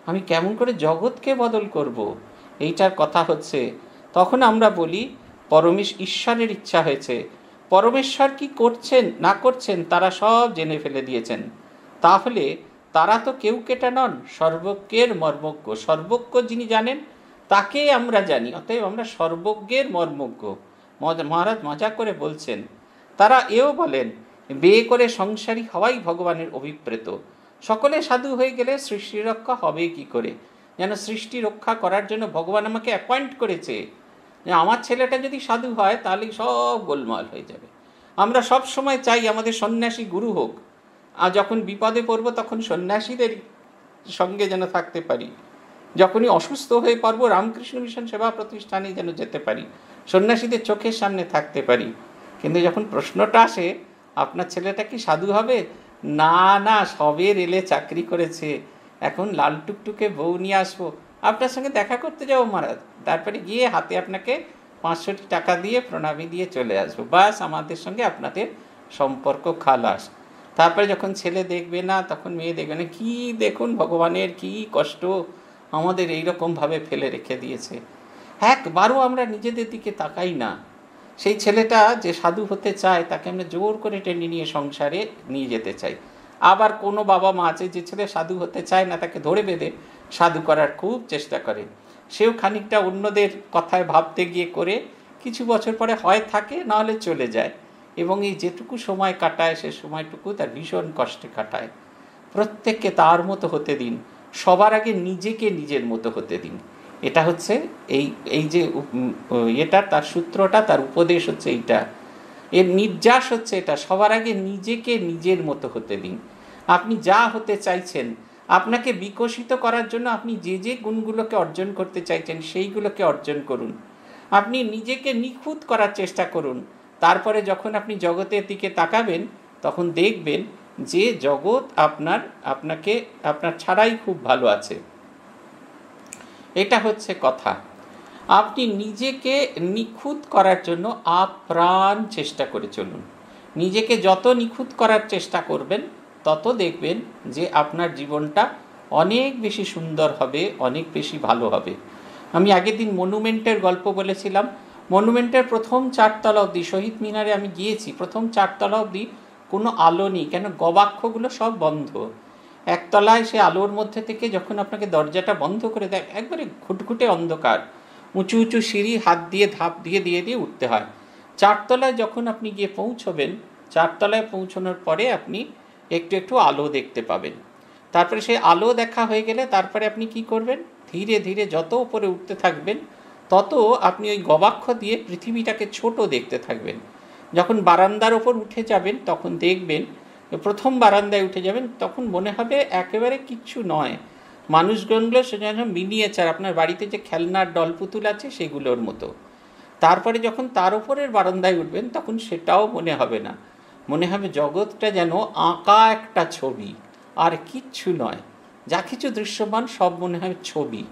আমি কেমন করে জগৎকে বদল করব। এইটার কথা হচ্ছে, তখন আমরা বলি, পরমেশ ঈশ্বরের ইচ্ছা হয়েছে। পরমেশ্বর কি করছেন, না করছেন, তারা সব জেনে ফেলে দিয়েছেন। তাহলে তারা তো কেউ কেটা নন, সর্বজ্ঞের মর্মজ্ঞ। সর্বজ্ঞ যিনি জানেন তাকে আমরা জানি। অতএব আমরা সর্বজ্ঞের মর্মজ্ঞ। মহারাজ মজা করে বলছেন তারা এও বলেন, বিয়ে করে সংসারী হওয়াই ভগবানের অভিপ্রেত। সকলে সাধু হয়ে গেলে সৃষ্টি রক্ষা হবে কি করে? যেন সৃষ্টি রক্ষা করার জন্য ভগবান আমাকে অ্যাপয়েন্ট করেছে। আমার ছেলেটা যদি সাধু হয়, তাহলে সব গোলমাল হয়ে যাবে। আমরা সব সময় চাই আমাদের সন্ন্যাসী গুরু হোক। আর যখন বিপদে পড়ব, তখন সন্ন্যাসীদের সঙ্গে যেন থাকতে পারি। যখনই অসুস্থ হয়ে পড়ব, রামকৃষ্ণ মিশন সেবা প্রতিষ্ঠানে যেন যেতে পারি। সন্ন্যাসীদের চোখের সামনে থাকতে পারি। কিন্তু যখন প্রশ্নটা আসে, আপনার ছেলেটা কি সাধু হবে? না না, সবে রেলে চাকরি করেছে। এখন লাল টুকটুকে বউ নিয়ে আসব। আপনার সঙ্গে দেখা করতে যাব মহারাজ। তারপরে গিয়ে হাতে আপনাকে পাঁচশোটি টাকা দিয়ে প্রণামী দিয়ে চলে আসব। বাস, আমাদের সঙ্গে আপনাদের সম্পর্ক খালাস। তারপরে যখন ছেলে দেখবে না, তখন মেয়ে দেখবে না, কি দেখুন ভগবানের, কি কষ্ট! আমাদের এইরকমভাবে ফেলে রেখে দিয়েছে। একবারও আমরা নিজেদের দিকে তাকাই না। সেই ছেলেটা যে সাধু হতে চায়, তাকে আমরা জোর করে টেনে নিয়ে সংসারে নিয়ে যেতে চাই। আবার কোনো বাবা মা আছে, যে ছেলে সাধু হতে চায় না, তাকে ধরে বেঁধে সাধু করার খুব চেষ্টা করে। সেও খানিকটা অন্যদের কথায় ভাবতে গিয়ে করে কিছু বছর পরে হয় থাকে নাহলে চলে যায়। এবং এই যেটুকু সময় কাটায়, সে সময়টুকু তার ভীষণ কষ্টে কাটায়। প্রত্যেককে তার মতো হতে দিন, সবার আগে নিজেকে নিজের মতো হতে দিন। এটা হচ্ছে এই এই যে এটা তার সূত্রটা, তার উপদেশ হচ্ছে এইটা। এর নির্যাস হচ্ছে এটা। সবার আগে নিজেকে নিজের মতো হতে দিন। আপনি যা হতে চাইছেন, আপনাকে বিকশিত করার জন্য আপনি যে যে গুণগুলোকে অর্জন করতে চাইছেন, সেইগুলোকে অর্জন করুন। আপনি নিজেকে নিখুঁত করার চেষ্টা করুন। তারপরে যখন আপনি জগতের দিকে তাকাবেন, তখন দেখবেন যে জগৎ আপনার, আপনাকে, আপনার ছাড়াই খুব ভালো আছে। এটা হচ্ছে কথা। আপনি নিজেকে নিখুঁত করার জন্য আপ্রাণ চেষ্টা করে চলুন। নিজেকে যত নিখুঁত করার চেষ্টা করবেন, তত দেখবেন যে আপনার জীবনটা অনেক বেশি সুন্দর হবে, অনেক বেশি ভালো হবে। আমি আগের দিন মনুমেন্টের গল্প বলেছিলাম। মনুমেন্টের প্রথম চারতলা অবধি, শহীদ মিনারে আমি গিয়েছি, প্রথম চারতলা অবধি কোনো আলো নেই, কেন গবাক্ষগুলো সব বন্ধ। একতলায় সে আলোর মধ্যে থেকে যখন আপনাকে দরজাটা বন্ধ করে দেয়, একবারে ঘুটঘুটে অন্ধকার। উঁচু উঁচু সিঁড়ি, হাত দিয়ে, ধাপ দিয়ে দিয়ে দিয়ে উঠতে হয়। চারতলায় যখন আপনি গিয়ে পৌঁছবেন, চারতলায় পৌঁছানোর পরে আপনি একটু একটু আলো দেখতে পাবেন। তারপরে সেই আলো দেখা হয়ে গেলে তারপরে আপনি কি করবেন? ধীরে ধীরে যত উপরে উঠতে থাকবেন, তত আপনি ওই গবাক্ষ দিয়ে পৃথিবীটাকে ছোট দেখতে থাকবেন। যখন বারান্দার ওপর উঠে যাবেন, তখন দেখবেন প্রথম বারান্দায় উঠে যাবেন, তখন মনে হবে একেবারে কিচ্ছু নয়। মানুষগণগুলো সে যেন মিনিয়েচার, আপনার বাড়িতে যে খেলনার ডল পুতুল আছে সেগুলোর মতো। তারপরে যখন তার উপরের বারান্দায় উঠবেন, তখন সেটাও মনে হবে না। মনে হবে জগৎটা যেন আঁকা একটা ছবি, আর কিচ্ছু নয়। যা কিছু দৃশ্যমান, সব মনে হয় ছবি।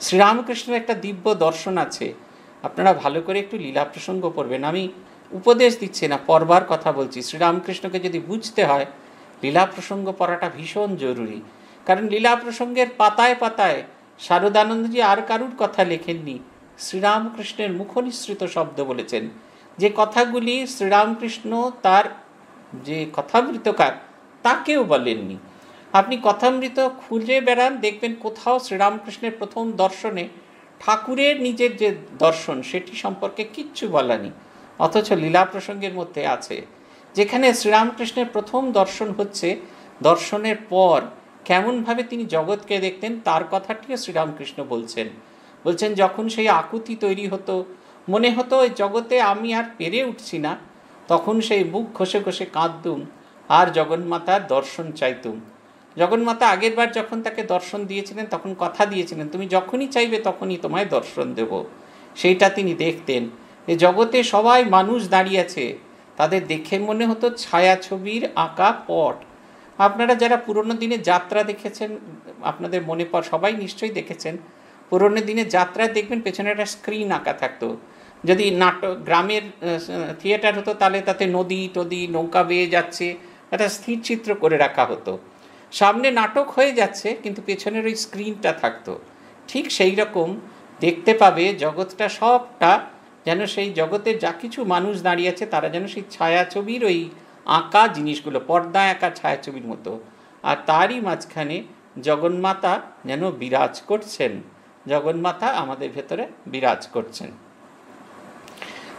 শ্রীরামকৃষ্ণের একটা দিব্য দর্শন আছে। আপনারা ভালো করে একটু লীলা প্রসঙ্গ পড়বেন। আমি উপদেশ দিচ্ছি না পড়বার কথা বলছি। শ্রীরামকৃষ্ণকে যদি বুঝতে হয়, লীলা প্রসঙ্গ পড়াটা ভীষণ জরুরি। কারণ লীলা প্রসঙ্গের পাতায় পাতায় শারদানন্দজি আর কারুর কথা লেখেননি, শ্রীরামকৃষ্ণের মুখনিসৃত শব্দ বলেছেন। যে কথাগুলি শ্রীরামকৃষ্ণ তার যে কথামৃতকার, তাকেও বলেননি। আপনি কথামৃত খুঁজে বেড়ান, দেখবেন কোথাও শ্রীরামকৃষ্ণের প্রথম দর্শনে ঠাকুরের নিজের যে দর্শন, সেটি সম্পর্কে কিচ্ছু বলানি অথচ লীলা প্রসঙ্গের মধ্যে আছে, যেখানে শ্রীরামকৃষ্ণের প্রথম দর্শন হচ্ছে, দর্শনের পর কেমনভাবে তিনি জগৎকে দেখতেন, তার কথাটিও শ্রীরামকৃষ্ণ বলছেন। বলছেন, যখন সেই আকুতি তৈরি হতো, মনে হতো ওই জগতে আমি আর পেরে উঠছি না, তখন সেই বুক ঘষে ঘষে কাঁদতুম, আর জগন্মাতার দর্শন চাইতুম। জগন্মাতা আগের বার যখন তাকে দর্শন দিয়েছিলেন, তখন কথা দিয়েছিলেন, তুমি যখনই চাইবে তখনই তোমায় দর্শন দেব। সেইটা তিনি দেখতেন। যে জগতে সবাই মানুষ দাঁড়িয়ে আছে। তাদের দেখে মনে হতো ছায়াছবির আঁকা পট। আপনারা যারা পুরনো দিনে যাত্রা দেখেছেন, আপনাদের মনে পর সবাই নিশ্চয়ই দেখেছেন, পুরনো দিনে যাত্রায় দেখবেন পেছনে একটা স্ক্রিন আঁকা থাকতো। যদি নাটক গ্রামের থিয়েটার হতো, তাহলে তাতে নদী টদি, নৌকা বেয়ে যাচ্ছে, একটা স্থির চিত্র করে রাখা হতো। সামনে নাটক হয়ে যাচ্ছে, কিন্তু পেছনের ওই স্ক্রিনটা থাকতো। ঠিক সেই রকম দেখতে পাবে জগৎটা সবটা যেন সেই জগতের যা কিছু মানুষ দাঁড়িয়ে আছে, তারা যেন সেই ছায়াছবির ওই আঁকা জিনিসগুলো পর্দায় আঁকা ছায়াছবির মতো। আর তারই মাঝখানে জগন্মাতা যেন বিরাজ করছেন। জগন্মাতা আমাদের ভেতরে বিরাজ করছেন।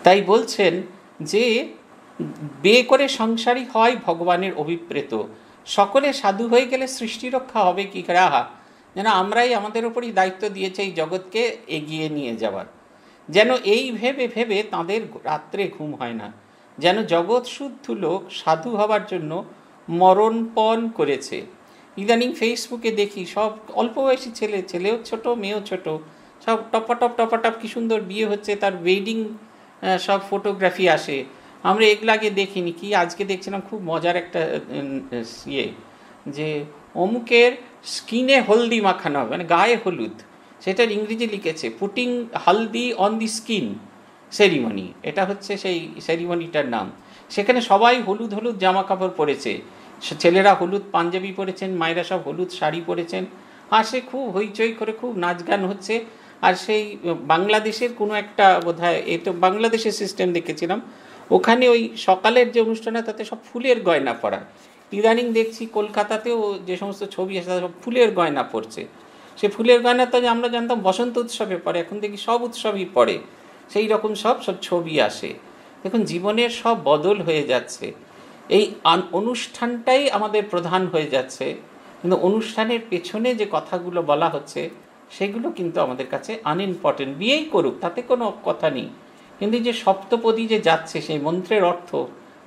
তাই বলছেন যে, বে করে সংসারী হয় ভগবানের অভিপ্রেত। সকলে সাধু হয়ে গেলে সৃষ্টি রক্ষা হবে কি রাহা যেন আমরাই আমাদের ওপরই দায়িত্ব দিয়েছে এই জগৎকে এগিয়ে নিয়ে যাওয়ার। যেন এই ভেবে ভেবে তাদের রাত্রে ঘুম হয় না, যেন জগৎ শুদ্ধ লোক সাধু হবার জন্য মরণপণ করেছে। ইদানিং ফেসবুকে দেখি সব অল্প বয়সী ছেলে, ছেলেও ছোট, মেয়েও ছোট, সব টপাটপ টপাটপ কি সুন্দর বিয়ে হচ্ছে, তার ওয়েডিং সব ফটোগ্রাফি আসে। আমরা এগুলো আগে দেখিনি, কি আজকে দেখছিলাম খুব মজার একটা ইয়ে যে অমুকের স্কিনে হলদি মাখানো হবে মানে গায়ে হলুদ। সেটার ইংরেজি লিখেছে putting haldi on the skin ceremony এটা হচ্ছে সেই সেরিমনিটার নাম। সেখানে সবাই হলুদ হলুদ জামা কাপড় পরেছে ছেলেরা হলুদ পাঞ্জাবি পরেছেন, মায়েরা সব হলুদ শাড়ি পরেছেন, আর সে খুব হইচই করে খুব নাচ গান হচ্ছে, আর সেই বাংলাদেশের কোনো একটা বোধ হয় এ তো বাংলাদেশের সিস্টেম দেখেছিলাম, ওখানে ওই সকালের যে অনুষ্ঠানে তাতে সব ফুলের গয়না পরা। ইদানিং দেখছি কলকাতাতেও যে সমস্ত ছবি আছে সব ফুলের গয়না পড়ছে সে ফুলের গয়না তো আমরা জানতাম বসন্ত উৎসবে পড়ে, এখন দেখি সব উৎসবই পড়ে। সেই রকম সব সব ছবি আসে। দেখুন, জীবনের সব বদল হয়ে যাচ্ছে। এই অনুষ্ঠানটাই আমাদের প্রধান হয়ে যাচ্ছে। কিন্তু অনুষ্ঠানের পেছনে যে কথাগুলো বলা হচ্ছে, সেগুলো কিন্তু আমাদের কাছে আনইম্পর্টেন্ট বিয়েই করুক, তাতে কোনো কথা নেই। কিন্তু যে সপ্তপদী যে যাচ্ছে, সেই মন্ত্রের অর্থ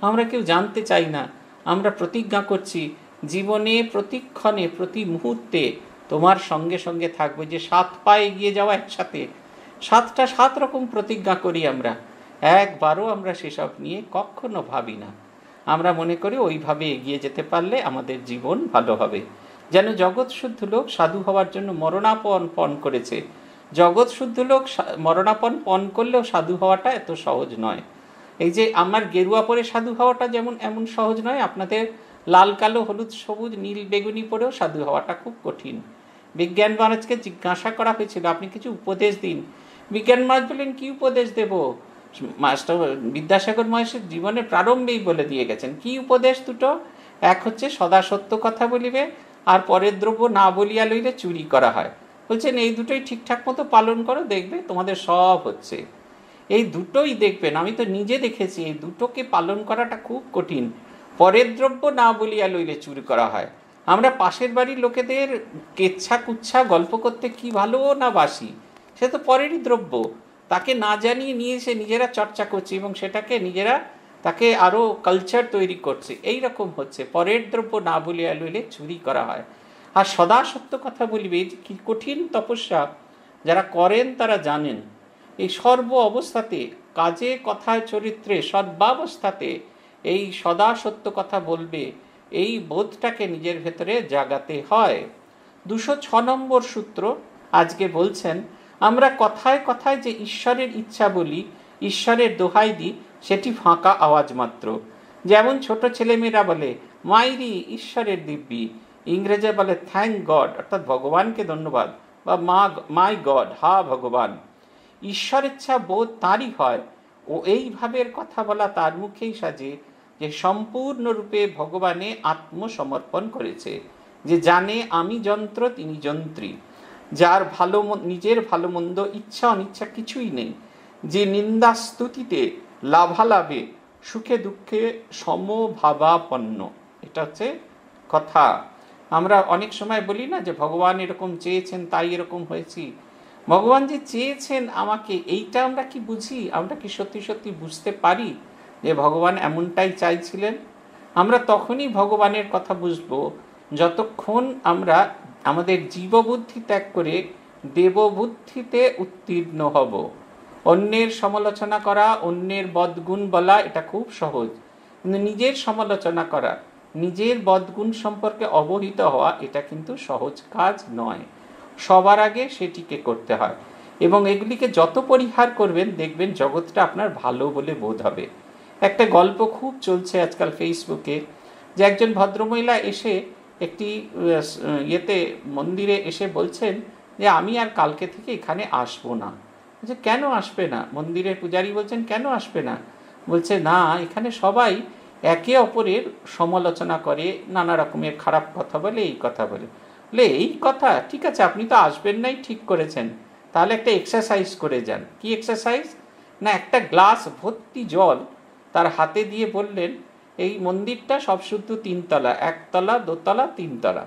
আমরা কেউ জানতে চাই না। আমরা প্রতিজ্ঞা করছি, জীবনে প্রতিক্ষণে, প্রতি মুহূর্তে তোমার সঙ্গে সঙ্গে থাকবে যে সাত পায়ে এগিয়ে যাওয়া একসাথে। সাতটা সাত রকম প্রতিজ্ঞা করি আমরা। একবারও আমরা সেসব নিয়ে কখনো ভাবি না। আমরা মনে করি ওইভাবে এগিয়ে যেতে পারলে আমাদের জীবন ভালো হবে। যেন জগৎ শুদ্ধ লোক সাধু হওয়ার জন্য মরণাপন পণ করেছে। জগৎ শুদ্ধ লোক মরণাপন পণ করলেও সাধু হওয়াটা এত সহজ নয়। এই যে আমার গেরুয়া পরে সাধু হওয়াটা যেমন এমন সহজ নয়, আপনাদের লাল, কালো, হলুদ, সবুজ, নীল, বেগুনি পরেও সাধু হওয়াটা খুব কঠিন। বিজ্ঞান মহারাজকে জিজ্ঞাসা করা হয়েছিল, আপনি কিছু উপদেশ দিন। বিজ্ঞান মহারাজ বললেন, কি উপদেশ দেব? মাস্টার বিদ্যাসাগর মহেশের জীবনে প্রারম্ভেই বলে দিয়ে গেছেন, কি উপদেশ দুটো? এক হচ্ছে সদা সত্য কথা বলিবে, আর পরের দ্রব্য না বলিয়া লইলে চুরি করা হয়। বলছেন, এই দুটোই ঠিকঠাক মতো পালন করো, দেখবে তোমাদের সব হচ্ছে। এই দুটোই দেখবেন, আমি তো নিজে দেখেছি, এই দুটোকে পালন করাটা খুব কঠিন। পরের দ্রব্য না বলিয়া লইলে চুরি করা হয়। আমরা পাশের বাড়ির লোকেদের কেচ্ছা কুচ্ছা গল্প করতে কি ভালো না বাসি? সে তো পরেরই দ্রব্য। তাকে না জানিয়ে নিয়ে এসে নিজেরা চর্চা করছে এবং সেটাকে নিজেরা তাকে আরও কালচার তৈরি করছে। এই রকম হচ্ছে। পরের দ্রব্য না বলিয়া লইলে চুরি করা হয়। আর সদা সত্য কথা বলিবে যে, কি কঠিন তপস্যা যারা করেন তারা জানেন। এই সর্ব অবস্থাতে, কাজে, কথায়, চরিত্রে সদ্বাবস্থাতে এই সদা সত্য কথা বলবে, এই বোধটাকে নিজের ভেতরে জাগাতে হয়। দুশো ছ নম্বর সূত্র আজকে বলছেন, আমরা কথায় কথায় যে ঈশ্বরের ইচ্ছা বলি, ঈশ্বরের দোহাই দিই, সেটি ফাঁকা আওয়াজ মাত্র। যেমন ছোট ছেলেমেয়েরা বলে, মাইরি ঈশ্বরের দিব্যি। ইংরেজে বলে থ্যাংক গড। অর্থাৎ ভগবানকে ধন্যবাদ বা, মা, মাই গড, হা ভগবান। ঈশ্বর ইচ্ছা বোধ তারই হয়। ও এইভাবের কথা বলা তার মুখেই সাজে। যে সম্পূর্ণরূপে ভগবানে আত্মসমর্পণ করেছে, যে জানে আমি যন্ত্র, তিনি যন্ত্রী। যার ভালো নিজের ভালো মন্দ ইচ্ছা অনিচ্ছা কিছুই নেই। যে নিন্দা স্তুতিতে লাভালাভে, সুখে দুঃখে সমভাবাপন্ন। এটা হচ্ছে কথা। আমরা অনেক সময় বলি না যে ভগবান এরকম চেয়েছেন, তাই এরকম হয়েছি। ভগবান যে চেয়েছেন আমাকে, এইটা আমরা কি বুঝি? আমরা কি সত্যি সত্যি বুঝতে পারি? যে ভগবান এমনটাই চাইছিলেন, আমরা তখনই ভগবানের কথা বুঝব যতক্ষণ আমরা আমাদের জীববুদ্ধি ত্যাগ করে দেববুদ্ধিতে উত্তীর্ণ হব। অন্যের সমালোচনা করা, অন্যের বদগুণ বলা, এটা খুব সহজ। কিন্তু নিজের সমালোচনা করা, নিজের বদগুণ সম্পর্কে অবহিত হওয়া, এটা কিন্তু সহজ কাজ নয়। সবার আগে সেটিকে করতে হয়। এবং এগুলিকে যত পরিহার করবেন, দেখবেন জগৎটা আপনার ভালো বলে বোধ হবে। একটা গল্প খুব চলছে আজকাল ফেসবুকে যে একজন ভদ্রমহিলা এসে একটি ইয়েতে, মন্দিরে এসে বলছেন যে, আমি আর কালকে থেকে এখানে আসব না। যে কেন আসবে না? মন্দিরের পূজারী বলছেন, কেন আসবে না? বলছে, না, এখানে সবাই একে অপরের সমালোচনা করে, নানা রকমের খারাপ কথা বলে, এই কথা বলে। বলে, এই কথা? ঠিক আছে, আপনি তো আসবেন নাই, ঠিক করেছেন। তাহলে একটা এক্সারসাইজ করে যান। কি এক্সারসাইজ না, একটা গ্লাস ভর্তি জল তার হাতে দিয়ে বললেন, এই মন্দিরটা সব শুদ্ধ তিনতলা, একতলা, দোতলা, তিনতলা।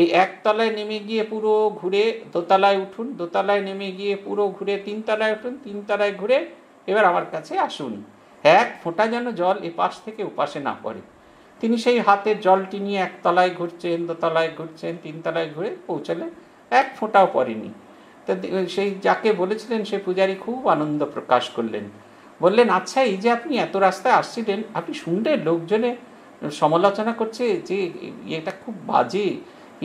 এই একতলায় নেমে গিয়ে পুরো ঘুরে দোতলায় উঠুন, দোতলায় নেমে গিয়ে পুরো ঘুরে তিনতলায় উঠুন, তিনতলায় ঘুরে এবার আমার কাছে আসুন। এক ফোঁটা যেন জল এপাশ থেকে উপাসে না পড়ে। তিনি সেই হাতের জলটি নিয়ে একতলায় ঘুরছেন, দোতলায় ঘুরছেন, তিনতলায় ঘুরে পৌঁছালে এক ফোঁটাও পড়েনি। তা সেই যাকে বলেছিলেন সে পূজারী খুব আনন্দ প্রকাশ করলেন। বললেন আচ্ছা এই যে আপনি এত রাস্তায় আসছিলেন, আপনি শুনলেন লোকজনে সমালোচনা করছে যে এটা খুব বাজে,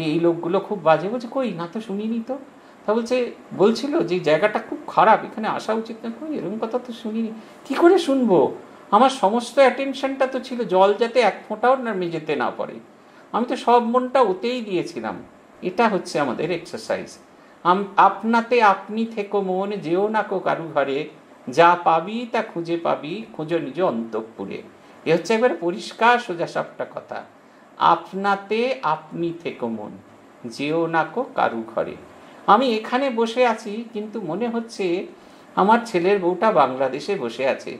এই লোকগুলো খুব বাজে? বলছে, কই, না তো শুনিনি তো। তা বলছে, বলছিল যে জায়গাটা খুব খারাপ, এখানে আসা উচিত না। কই, এরকম কথা তো শুনিনি। কি করে শুনব? আমার সমস্ত অ্যাটেনশনটা তো ছিল জল যাতে এক ফোঁটাও না মেঝেতে না পড়ে। আমি তো সব মনটা ওতেই দিয়েছিলাম। এটা হচ্ছে আমাদের এক্সারসাইজ আপনাতে আপনি থেকো, মন যেও না কো কারু ঘরে। যা পাবি তা খুঁজে পাবি, খুঁজো নিজ অন্তঃপুরে। এ হচ্ছে একবার পরিষ্কার, সোজা সবটা কথা। আপনাতে আপনি থেকো মন, যেও না কো কারু ঘরে। আমি এখানে বসে আছি, কিন্তু মনে হচ্ছে আমার ছেলের বউটা বাংলাদেশে বসে আছে।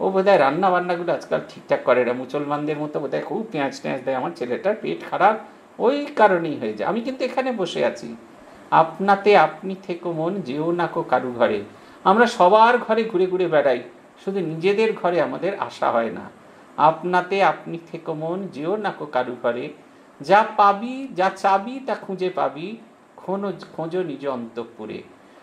ও বোধহয় রান্না বান্নাগুলো আজকাল ঠিকঠাক করে না, মুসলমানদের মতো বোধহয় খুব পেঁয়াজ টেঁয়াজ দেয়। আমার ছেলেটার পেট খারাপ, ওই কারণেই হয়ে যায়। আমি কিন্তু এখানে বসে আছি। আপনাতে আপনি থেকো মন, যেও না কো কারু ঘরে। আমরা সবার ঘরে ঘুরে ঘুরে বেড়াই। শুধু নিজেদের ঘরে আমাদের আসা হয় না। আপনাতে আপনি থেকো মন, যেও না কো কারু ঘরে। যা পাবি, যা চাবি, তা খুঁজে পাবি। খোঁজো নিজ অন্তঃপুরে।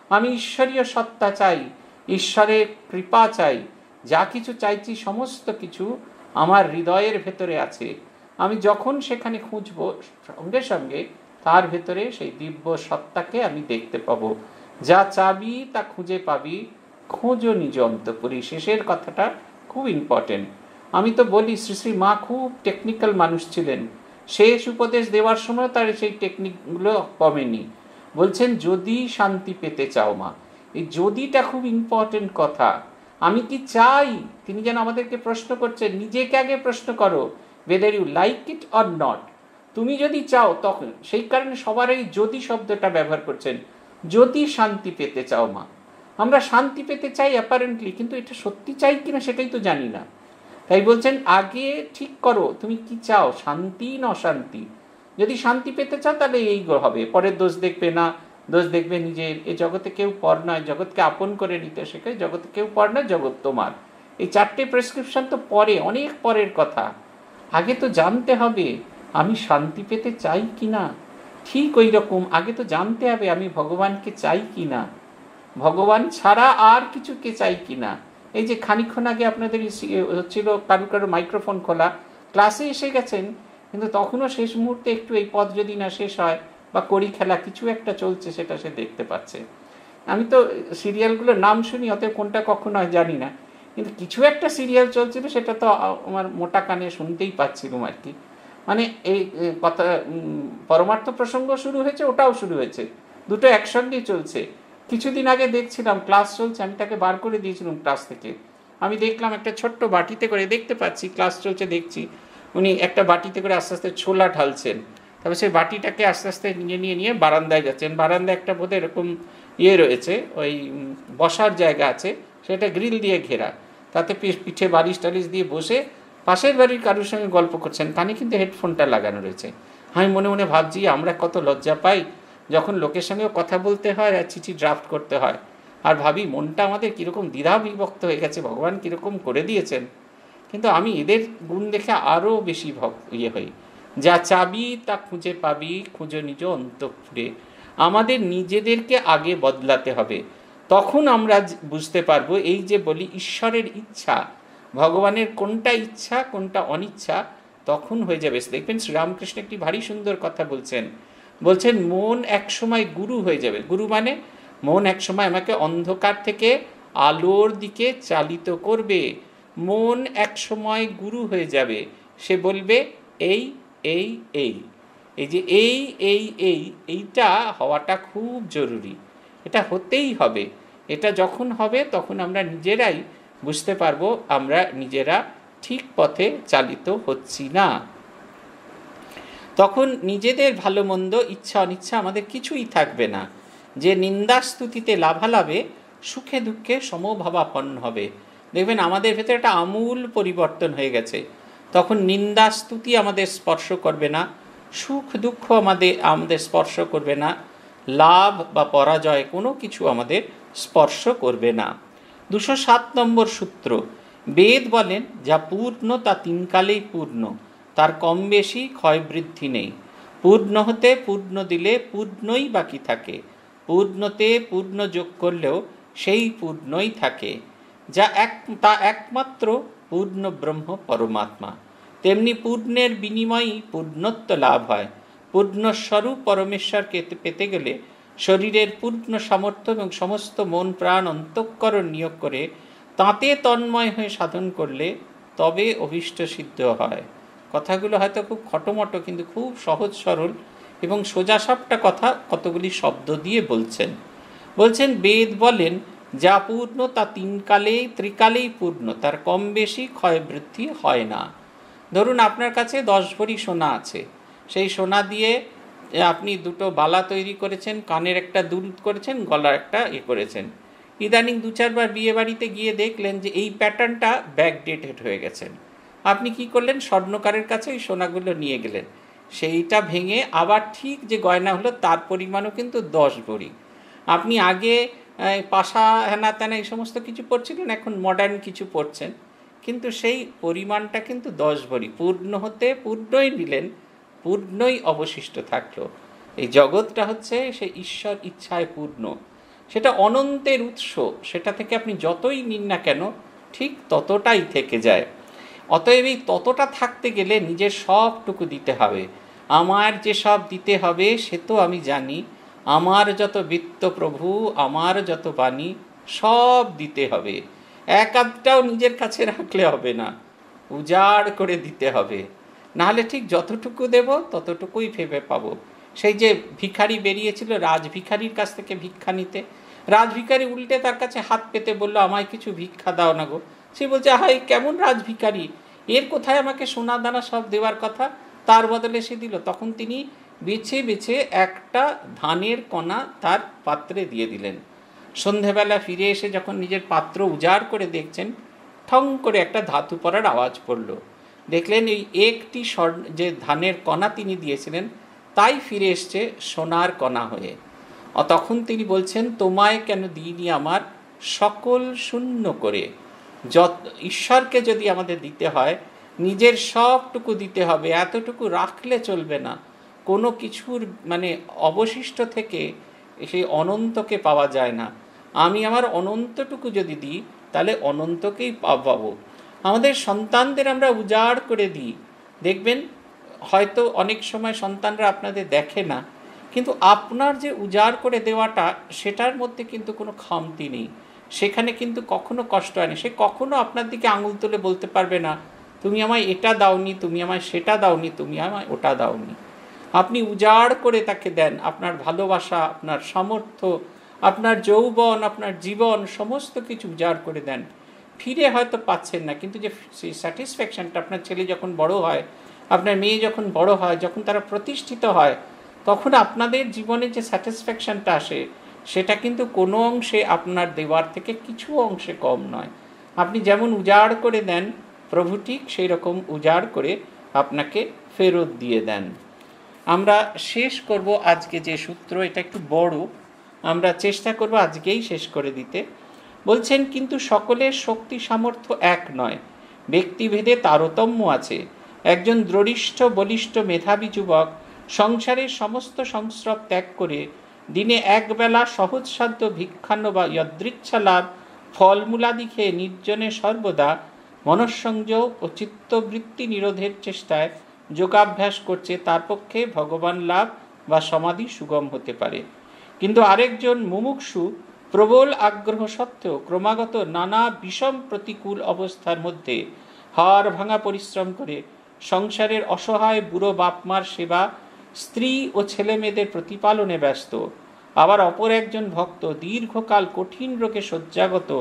আমি ঈশ্বরীয় সত্তা চাই, ঈশ্বরের কৃপা চাই। যা কিছু চাইছি, সমস্ত কিছু আমার হৃদয়ের ভেতরে আছে। আমি যখন সেখানে খুঁজব, সঙ্গে সঙ্গে তার ভেতরে সেই দিব্য সত্তাকে আমি দেখতে পাবো। যা চাবি তা খুঁজে পাবি, খোঁজো নিজ অন্তপুরি। শেষের কথাটা খুব ইম্পর্টেন্ট আমি তো বলি, শ্রী শ্রী মা খুব টেকনিক্যাল মানুষ ছিলেন। শেষ উপদেশ দেওয়ার সময় তার সেই টেকনিকগুলো কমেনি। বলছেন, যদি শান্তি পেতে চাও মা, এই যদিটা খুব ইম্পর্টেন্ট কথা। আমি কি চাই? তিনি যেন আমাদেরকে প্রশ্ন করছেন, নিজেকে আগে প্রশ্ন করো whether you like it or not তুমি যদি চাও, তখন সেই কারণে সবার এই যদি শব্দটা ব্যবহার করছেন। যদি শান্তি পেতে চাও মা। আমরা শান্তি পেতে চাই অ্যাপারেন্টলি কিন্তু এটা সত্যি চাই কিনা সেটাই তো জানি না। তাই বলছেন, আগে ঠিক করো, তুমি কি চাও? শান্তি না অশান্তি? যদি শান্তি পেতে চাও তাহলে এই হবে। পরের দোষ দেখবে না, দোষ দেখবে নিজের এ জগতে কেউ পর নয়, জগৎকে আপন করে নিতে শেখায়। জগতে কেউ পর নয়, জগৎ তোমার। এই চারটে প্রেসক্রিপশন তো পরে, অনেক পরের কথা। আগে তো জানতে হবে, আমি শান্তি পেতে চাই কি না ঠিক ওই রকম। আগে তো জানতে হবে আমি ভগবানকে চাই কি না। ভগবান ছাড়া আর কিছুকে চাই কি না। এই যে খানিক্ষণ আগে আপনাদের হচ্ছিল কারও কারও মাইক্রোফোন খোলা। ক্লাসে এসে গেছেন, কিন্তু তখনও শেষ মুহূর্তে একটু এই পদ যদি না শেষ হয় বা করি খেলা কিছু একটা চলছে সেটা সে দেখতে পাচ্ছে। আমি তো সিরিয়ালগুলোর নাম শুনি, অতএব কোনটা কখন হয় জানি না। কিন্তু কিছু একটা সিরিয়াল চলছিল, সেটা তো আমার মোটা কানে শুনতেই পাচ্ছিলাম আর কি। মানে এই কথা পরমার্থ প্রসঙ্গ শুরু হয়েছে, ওটাও শুরু হয়েছে। দুটো একসঙ্গেই চলছে। কিছুদিন আগে দেখছিলাম, ক্লাস চলছে, আমি তাকে বার করে দিয়েছিলাম ক্লাস থেকে। আমি দেখলাম একটা ছোট্ট বাটিতে করে দেখতে পাচ্ছি, ক্লাস চলছে, দেখছি। উনি একটা বাটিতে করে আস্তে আস্তে ছোলা ঢালছেন। তবে সেই বাটিটাকে আস্তে আস্তে নিয়ে নিয়ে নিয়ে বারান্দায় যাচ্ছেন। বারান্দায় একটা বোধহয় এরকম ইয়ে রয়েছে, ওই বসার জায়গা আছে, সেটা গ্রিল দিয়ে ঘেরা। তাতে পিঠে বালিশ টালিশ দিয়ে বসে পাশের বাড়ির কারোর সঙ্গে গল্প করছেন, কানে কিন্তু হেডফোনটা লাগানো রয়েছে। আমি মনে মনে ভাবছি, আমরা কত লজ্জা পাই যখন লোকের সঙ্গেও কথা বলতে হয় আর চিঠি ড্রাফট করতে হয়। আর ভাবি, মনটা আমাদের কীরকম দ্বিধা বিভক্ত হয়ে গেছে, ভগবান কীরকম করে দিয়েছেন। কিন্তু আমি এদের গুণ দেখে আরও বেশি ইয়ে হই। যা চাবি, তা খুঁজে পাবি, খুঁজে নিজ অন্তঃপুরে। আমাদের নিজেদেরকে আগে বদলাতে হবে। তখন আমরা বুঝতে পারব, এই যে বলি, ঈশ্বরের ইচ্ছা। ভগবানের কোনটা ইচ্ছা, কোনটা অনিচ্ছা, তখন হয়ে যাবে। দেখবেন শ্রীরামকৃষ্ণ একটি ভারী সুন্দর কথা বলছেন। বলছেন, মন এক সময় গুরু হয়ে যাবে। গুরু মানে মন এক সময় আমাকে অন্ধকার থেকে আলোর দিকে চালিত করবে। মন এক সময় গুরু হয়ে যাবে। সে বলবে, এই এই এই। এই যে, এই এই এই, এইটা হওয়াটা খুব জরুরি। এটা হতেই হবে। এটা যখন হবে, তখন আমরা নিজেরাই বুঝতে পারব আমরা নিজেরা ঠিক পথে চালিত হচ্ছি না। তখন নিজেদের ভালো মন্দ, ইচ্ছা, অনিচ্ছা আমাদের কিছুই থাকবে না। যে নিন্দাস্তুতিতে লাভালাভে, সুখে দুঃখে সমভাবাপন্ন হবে। দেখবেন আমাদের ভেতরে একটা আমূল পরিবর্তন হয়ে গেছে। তখন নিন্দাস্তুতি আমাদের স্পর্শ করবে না, সুখ, দুঃখ আমাদের আমাদের স্পর্শ করবে না, লাভ বা পরাজয় কোনো কিছু আমাদের স্পর্শ করবে না। দুশো সাত নম্বর সূত্র। বেদ বলেন, যা পূর্ণ, তা তিনকালেই পূর্ণ। তার কম বেশি ক্ষয় বৃদ্ধি নেই। পূর্ণ হতে পূর্ণ দিলে পূর্ণই বাকি থাকে। পূর্ণতে পূর্ণ যোগ করলেও সেই পূর্ণই থাকে। যা এক, তা একমাত্র পূর্ণ ব্রহ্ম, পরমাত্মা। তেমনি পূর্ণের বিনিময়ই পূর্ণত্ব লাভ হয়। পূর্ণস্বরূপ পরমেশ্বরকে পেতে গেলে শরীরের পূর্ণ সামর্থ্য এবং সমস্ত মন প্রাণ অন্তঃকরণ নিয়োগ করে তাঁতে তন্ময় হয়ে সাধন করলে তবে অভীষ্ট সিদ্ধ হয়। কথাগুলো হয়তো খুব খটোমটো কিন্তু খুব সহজ সরল এবং সোজাসাপটা কথা কতগুলি শব্দ দিয়ে বলছেন। বলছেন, বেদ বলেন, যা পূর্ণ তা তিনকালেই ত্রিকালেই পূর্ণ, তার কম বেশি ক্ষয় বৃদ্ধি হয় না। ধরুন, আপনার কাছে দশ ভরি সোনা আছে। সেই সোনা দিয়ে আপনি দুটো বালা তৈরি করেছেন, কানের একটা দুল করেছেন, গলার একটা এ করেছেন। ইদানিং দু চারবার বিয়ে বাড়িতে গিয়ে দেখলেন যে এই প্যাটার্নটা ব্যাকডেটেড হয়ে গেছেন আপনি কি করলেন? স্বর্ণকারের কাছে ওই সোনাগুলো নিয়ে গেলেন। সেইটা ভেঙে আবার ঠিক যে গয়না হলো, তার পরিমাণও কিন্তু দশ ভরি। আপনি আগে পাশা, হেনা, তেনা এই সমস্ত কিছু পড়ছিলেন এখন মডার্ন কিছু পড়ছেন কিন্তু সেই পরিমাণটা কিন্তু দশ ভরি। পূর্ণ হতে পূর্ণই নিলেন পূর্ণই অবশিষ্ট থাকল। এই জগৎটা হচ্ছে সে ঈশ্বর ইচ্ছায় পূর্ণ। সেটা অনন্তের উৎস। সেটা থেকে আপনি যতই নিন না কেন, ঠিক ততটাই থেকে যায়। অতএব এই ততটা থাকতে গেলে নিজের সবটুকু দিতে হবে। আমার যে সব দিতে হবে, সে তো আমি জানি। আমার যত বৃত্ত প্রভু, আমার যত বাণী, সব দিতে হবে। এক আধটাও নিজের কাছে রাখলে হবে না। উজাড় করে দিতে হবে। নাহলে ঠিক যতটুকু দেব, ততটুকুই ভেবে পাবো। সেই যে ভিখারি বেরিয়েছিল, রাজ রাজভিখারির কাছ থেকে ভিক্ষা নিতে। রাজ রাজভিখারি উল্টে তার কাছে হাত পেতে বলল, আমায় কিছু ভিক্ষা দাও না গো। সে বলছে হাই কেমন রাজ রাজভিখারি এর কোথায় আমাকে সোনা দানা সব দেওয়ার কথা? তার বদলে সে দিল, তখন তিনি বেছে বেছে একটা ধানের কণা তার পাত্রে দিয়ে দিলেন। সন্ধেবেলা ফিরে এসে যখন নিজের পাত্র উজাড় করে দেখছেন, ঠং করে একটা ধাতু পড়ার আওয়াজ পড়ল। দেখলেন এই একটি স্বর্ণ, যে ধানের কণা তিনি দিয়েছিলেন, তাই ফিরে এসছে সোনার কণা হয়ে। তখন তিনি বলছেন, তোমায় কেন দিইনি আমার? সকল শূন্য করে। যত, ঈশ্বরকে যদি আমাদের দিতে হয়, নিজের সবটুকু দিতে হবে, এতটুকু রাখলে চলবে না। কোনো কিছুর মানে অবশিষ্ট থেকে সেই অনন্তকে পাওয়া যায় না। আমি আমার অনন্তটুকু যদি দিই, তাহলে অনন্তকেই পাবো। আমাদের সন্তানদের আমরা উজাড় করে দিই। দেখবেন, হয়তো অনেক সময় সন্তানরা আপনাদের দেখে না, কিন্তু আপনার যে উজাড় করে দেওয়াটা, সেটার মধ্যে কিন্তু কোনো খামতি নেই। সেখানে কিন্তু কখনো কষ্ট হয়নি সে কখনো আপনার দিকে আঙুল তুলে বলতে পারবে না, তুমি আমায় এটা দাওনি, তুমি আমায় সেটা দাওনি, তুমি আমায় ওটা দাওনি। আপনি উজাড় করে তাকে দেন, আপনার ভালোবাসা, আপনার সামর্থ্য, আপনার যৌবন, আপনার জীবন, সমস্ত কিছু উজাড় করে দেন। ফিরে হয়তো পাচ্ছেন না। কিন্তু যে সেই স্যাটিসফ্যাকশানটা আপনার ছেলে যখন বড় হয়, আপনার মেয়ে যখন বড় হয়, যখন তারা প্রতিষ্ঠিত হয়, তখন আপনাদের জীবনে যে স্যাটিসফ্যাকশানটা আসে, সেটা কিন্তু কোনো অংশে আপনার দেওয়ার থেকে কিছু অংশে কম নয়। আপনি যেমন উজাড় করে দেন, প্রভু ঠিক সেই রকম উজাড় করে আপনাকে ফেরত দিয়ে দেন। আমরা শেষ করব আজকে যে সূত্র, এটা একটু বড়। আমরা চেষ্টা করব আজকেই শেষ করে দিতে। বলছেন, কিন্তু সকলের শক্তি সামর্থ্য এক নয়। ব্যক্তিভেদে তারতম্য আছে। একজন দ্রড়িষ্ঠ বলিষ্ঠ মেধাবী যুবক সংসারের সমস্ত সংস্রব ত্যাগ করে দিনে একবেলা সহজসাধ্য ভিক্ষান্ন বা যদৃচ্ছা লাভ, ফলমূলাদি খেয়ে নির্জনে সর্বদা মনঃসংযোগ ও চিত্তবৃত্তি নিরোধের চেষ্টায় যোগাভ্যাস করছে, তার পক্ষে ভগবান লাভ বা সমাধি সুগম হতে পারে। কিন্তু আরেকজন মুমুক্ষু প্রবল আগ্রহ সত্ত্বেও ক্রমাগত নানা বিষম প্রতিকূল অবস্থার মধ্যে হাড় ভাঙা পরিশ্রম করে সংসারের অসহায় বুড়ো বাপমার সেবা স্ত্রী ও ছেলে মেয়েদের প্রতিপালনে ব্যস্ত। আবার অপর একজন ভক্ত দীর্ঘকাল কঠিন রোগে শয্যাগত,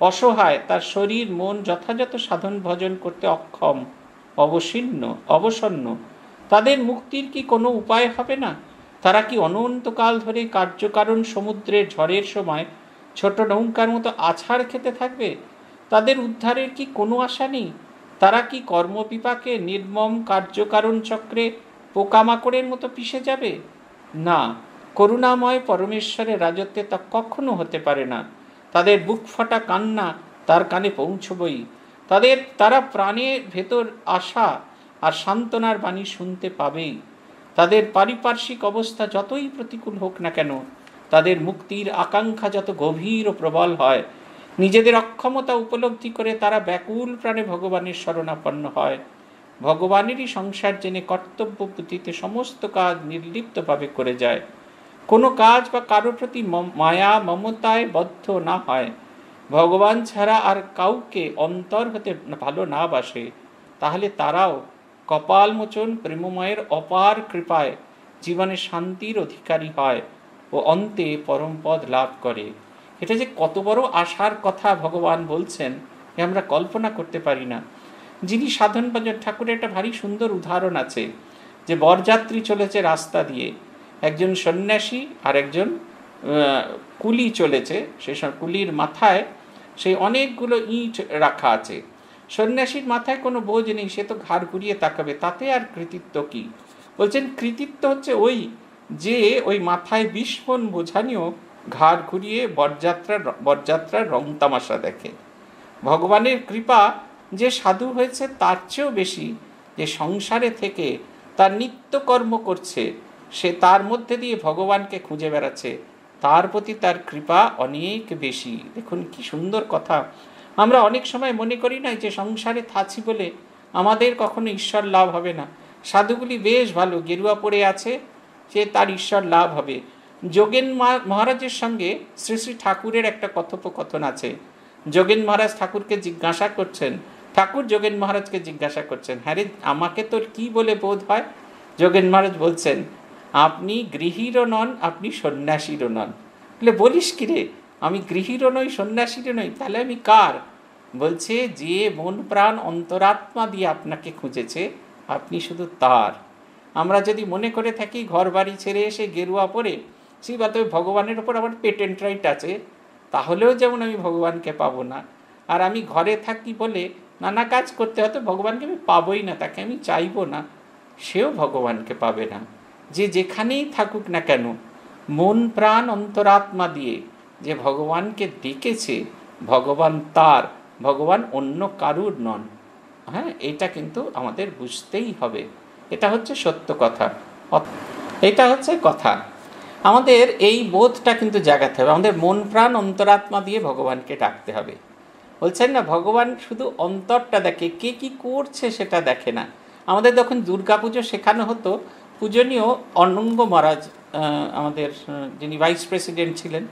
অসহায়, তার শরীর, মন যথাযথ সাধন ভজন করতে অক্ষম, অবসীর্ণ, অবসন্ন। তাদের মুক্তির কি কোনো উপায় হবে না? তারা কি অনন্তকাল ধরে কার্যকারণ সমুদ্রের ঝড়ের সময় ছোট নৌকার মতো আছাড় খেতে থাকবে? তাদের উদ্ধারের কি কোনো আশা নেই? তারা কি কর্মপিপাকে নির্মম কার্যকারণ চক্রে পোকামাকড়ের মতো পিষে যাবে? না, করুণাময় পরমেশ্বরের রাজত্বে তা কখনো হতে পারে না। তাদের বুক ফাটা কান্না তার কানে পৌঁছবই। তাদের, তারা প্রাণের ভেতর আশা আর সান্ত্বনার বাণী শুনতে পাবেই। তাদের পারিপার্শ্বিক অবস্থা যতই প্রতিকূল হোক না কেন, তাদের মুক্তির আকাঙ্ক্ষা যত গভীর ও প্রবল হয়, নিজেদের অক্ষমতা উপলব্ধি করে তারা ব্যাকুল প্রাণে ভগবানের শরণাপন্ন হয়। ভগবানেরই সংসার জেনে কর্তব্য পুঁথিতে সমস্ত কাজ নির্লিপ্তভাবে করে যায়। কোনো কাজ বা কারোর প্রতি মায়া, মমতায় বদ্ধ না হয়। ভগবান ছাড়া আর কাউকে অন্তর হতে ভালো না বাসে, তাহলে তারাও কপালমোচন প্রেমময়ের অপার কৃপায় জীবনে শান্তির অধিকারী হয় ও অন্তে পরমপদ লাভ করে। এটা যে কত বড় আশার কথা ভগবান বলছেন, এ আমরা কল্পনা করতে পারি না। যিনি সাধন ভজন ঠাকুরের একটা ভারী সুন্দর উদাহরণ আছে, যে বরযাত্রী চলেছে রাস্তা দিয়ে। একজন সন্ন্যাসী আর একজন কুলি চলেছে সেই কুলির মাথায় সেই অনেকগুলো ইট রাখা আছে। সন্ন্যাসীর মাথায় কোনো বোঝ নেই, সে তো ঘাড় ঘুরিয়ে তাকাবে। তাতে আর কৃতিত্ব কি? বলছেন, কৃতিত্ব হচ্ছে ওই যে ওই মাথায় বিস্ফোন বোঝানিও ঘাড় ঘুরিয়ে বরযাত্রার বরযাত্রার রং তামাশা দেখে। ভগবানের কৃপা যে সাধু হয়েছে তার চেয়েও বেশি যে সংসারে থেকে তার নিত্যকর্ম করছে, সে তার মধ্যে দিয়ে ভগবানকে খুঁজে বেড়াচ্ছে। তার প্রতি তার কৃপা অনেক বেশি। দেখুন, কি সুন্দর কথা। আমরা অনেক সময় মনে করি না যে সংসারে থাছি বলে আমাদের কখনো ঈশ্বর লাভ হবে না। সাধুগুলি বেশ ভালো, গেরুয়া পড়ে আছে যে তার ঈশ্বর লাভ হবে। যোগেন মহারাজের সঙ্গে শ্রী শ্রী ঠাকুরের একটা কথোপকথন আছে। যোগেন মহারাজ ঠাকুরকে জিজ্ঞাসা করছেন, ঠাকুর, যোগেন মহারাজকে জিজ্ঞাসা করছেন হ্যাঁ রে, আমাকে তোর কি বলে বোধ হয়? যোগেন মহারাজ বলছেন, আপনি গৃহীরও নন, আপনি সন্ন্যাসীরও নন। বলে, বলিস কি রে? আমি গৃহীরও নই, সন্ন্যাসীরও নই, তাহলে আমি কার? বলছে, যে মন প্রাণ অন্তরাত্মা দিয়ে আপনাকে খুঁজেছে, আপনি শুধু তার। আমরা যদি মনে করে থাকি ঘর বাড়ি ছেড়ে এসে গেরুয়া পরে সেই বা তবে ভগবানের ওপর আমার পেটেন্ট রাইট আছে, তাহলেও যেমন আমি ভগবানকে পাবো না। আর আমি ঘরে থাকি বলে নানা কাজ করতে হয়তো ভগবানকে আমি পাবোই না, তাকে আমি চাইব না। সেও ভগবানকে পাবে না। যে যেখানেই থাকুক না কেন, মন প্রাণ অন্তরাত্মা দিয়ে যে ভগবানকে ডেকেছে, ভগবান তার, ভগবান অন্য কারুর নন। হ্যাঁ এটা কিন্তু আমাদের বুঝতেই হবে। এটা হচ্ছে সত্য কথা। এটা হচ্ছে কথা। আমাদের এই বোধটা কিন্তু জাগাতে হবে। আমাদের মন প্রাণ অন্তরাত্মা দিয়ে ভগবানকে ডাকতে হবে। বলছেন না, ভগবান শুধু অন্তরটা দেখে, কে কি করছে সেটা দেখে না। আমাদের যখন দুর্গা পুজো শেখানো হতো, পূজনীয় অনঙ্গ মহারাজ আমাদের যিনি ভাইস প্রেসিডেন্ট ছিলেন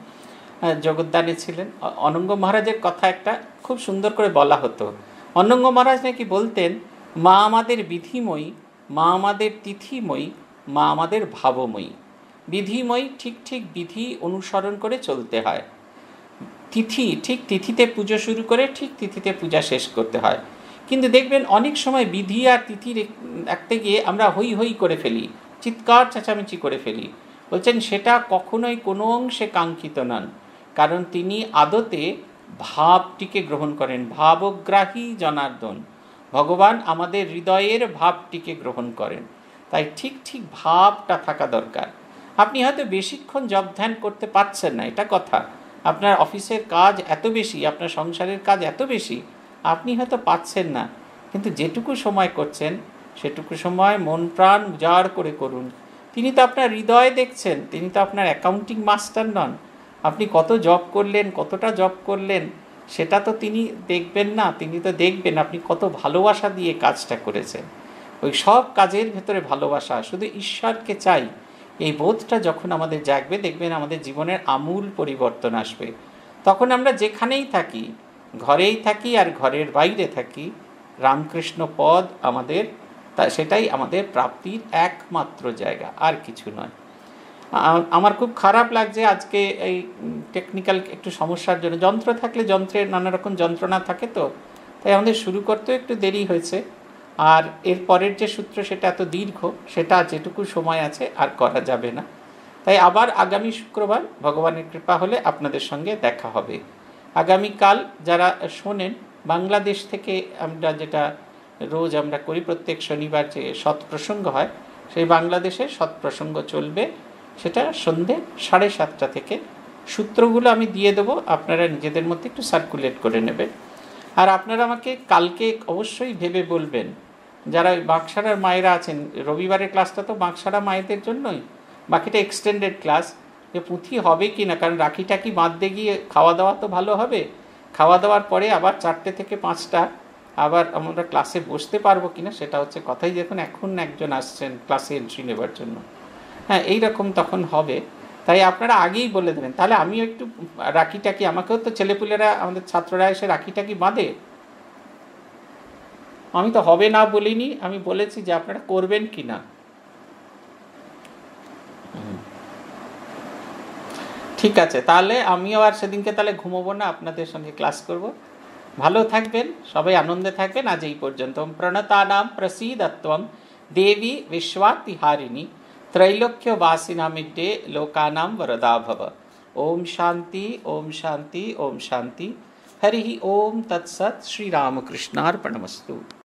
জগদ্দানে ছিলেন। অনঙ্গ মহারাজের কথা একটা খুব সুন্দর করে বলা হতো। অনঙ্গ মহারাজ নাকি বলতেন, মা আমাদের বিধিময়ী, মা আমাদের তিথিময়ী, মা আমাদের ভাবময়ী। বিধিময়ী ঠিক ঠিক বিধি অনুসরণ করে চলতে হয়। তিথি ঠিক তিথিতে পুজো শুরু করে ঠিক তিথিতে পূজা শেষ করতে হয়। কিন্তু দেখবেন অনেক সময় বিধি আর তিথি রাখতে গিয়ে আমরা হই হই করে ফেলি, চিৎকার চেঁচামেচি করে ফেলি। বলছেন, সেটা কখনোই কোনো অংশে কাঙ্ক্ষিত নন। কারণ তিনি আদতে ভাবটিকে গ্রহণ করেন। ভাবগ্রাহী জনার্দন। ভগবান আমাদের হৃদয়ের ভাবটিকে গ্রহণ করেন। তাই ঠিক ঠিক ভাবটা থাকা দরকার। আপনি হয়তো বেশিক্ষণ জব ধ্যান করতে পারছেন না, এটা কথা। আপনার অফিসের কাজ এত বেশি, আপনার সংসারের কাজ এত বেশি, আপনি হয়তো পাচ্ছেন না। কিন্তু যেটুকু সময় করছেন, সেটুকু সময় মন প্রাণ উজাড় করে করুন। তিনি তো আপনার হৃদয় দেখছেন, তিনি তো আপনার অ্যাকাউন্টিং মাস্টার নন। আপনি কত জব করলেন, কতটা জব করলেন, সেটা তো তিনি দেখবেন না, তিনি তো দেখবেন আপনি কত ভালোবাসা দিয়ে কাজটা করেছেন। ওই সব কাজের ভেতরে ভালোবাসা, শুধু ঈশ্বরকে চাই। এই বোধটা যখন আমাদের জাগবে, দেখবেন আমাদের জীবনের আমূল পরিবর্তন আসবে। তখন আমরা যেখানেই থাকি, ঘরেই থাকি আর ঘরের বাইরে থাকি, রামকৃষ্ণ পদ আমাদের, তা সেটাই আমাদের প্রাপ্তির একমাত্র জায়গা, আর কিছু নয়। আমার খুব খারাপ লাগছে আজকে এই টেকনিক্যাল একটু সমস্যার জন্য। যন্ত্র থাকলে যন্ত্রের নানা রকম যন্ত্রণা থাকে তো, তাই আমাদের শুরু করতেও একটু দেরি হয়েছে। আর এর পরের যে সূত্র সেটা এত দীর্ঘ, সেটা যেটুকু সময় আছে আর করা যাবে না। তাই আবার আগামী শুক্রবার ভগবানের কৃপা হলে আপনাদের সঙ্গে দেখা হবে। আগামীকাল যারা শোনেন, বাংলাদেশ থেকে আমরা যেটা রোজ আমরা করি, প্রত্যেক শনিবার যে সৎপ্রসঙ্গ হয়, সেই বাংলাদেশে সৎপ্রসঙ্গ চলবে। সেটা সন্ধে সাড়ে সাতটা থেকে। সূত্রগুলো আমি দিয়ে দেবো, আপনারা নিজেদের মধ্যে একটু সার্কুলেট করে নেবেন। আর আপনারা আমাকে কালকে অবশ্যই ভেবে বলবেন, যারা বাক্সারার মায়েরা আছেন, রবিবারের ক্লাসটা তো বাক্সারা মায়েদের জন্যই, বাকিটা এক্সটেন্ডেড ক্লাস যে পুঁথি হবে কি না? কারণ রাখি টাকি বাঁধতে গিয়ে খাওয়া দাওয়া তো ভালো হবে? খাওয়া দাওয়ার পরে আবার চারটে থেকে পাঁচটা, আবার আমরা ক্লাসে বসতে পারব কি না? সেটা হচ্ছে কথাই দেখুন, এখন একজন আসছেন ক্লাসে এন্ট্রি নেবার জন্য। হ্যাঁ এইরকম তখন হবে। তাই আপনারা আগেই বলে দেবেন। তাহলে আমিও একটু রাখিটাকি, আমাকেও তো ছেলেপুলেরা, আমাদের ছাত্ররা এসে রাখিটাকি বাঁধে। আমি তো হবে না বলিনি, আমি বলেছি যে আপনারা করবেন কি না। ঠিক আছে, তাহলে আমিও আর সেদিনকে তাহলে ঘুমোবো না, আপনাদের সঙ্গে ক্লাস করব। ভালো থাকবেন, সবাই আনন্দে থাকবেন। আজ এই পর্যন্ত। প্রণতানাম প্রসীদত্বম। দেবী বিশ্বাতিহারিণী। त्रैलोक्यवासिनामिड्डे लोकानां वरदा भव ओम शांति ओम शांति ओम शांति हरि ओम तत्सत श्रीरामकृष्णार्पणमस्तु।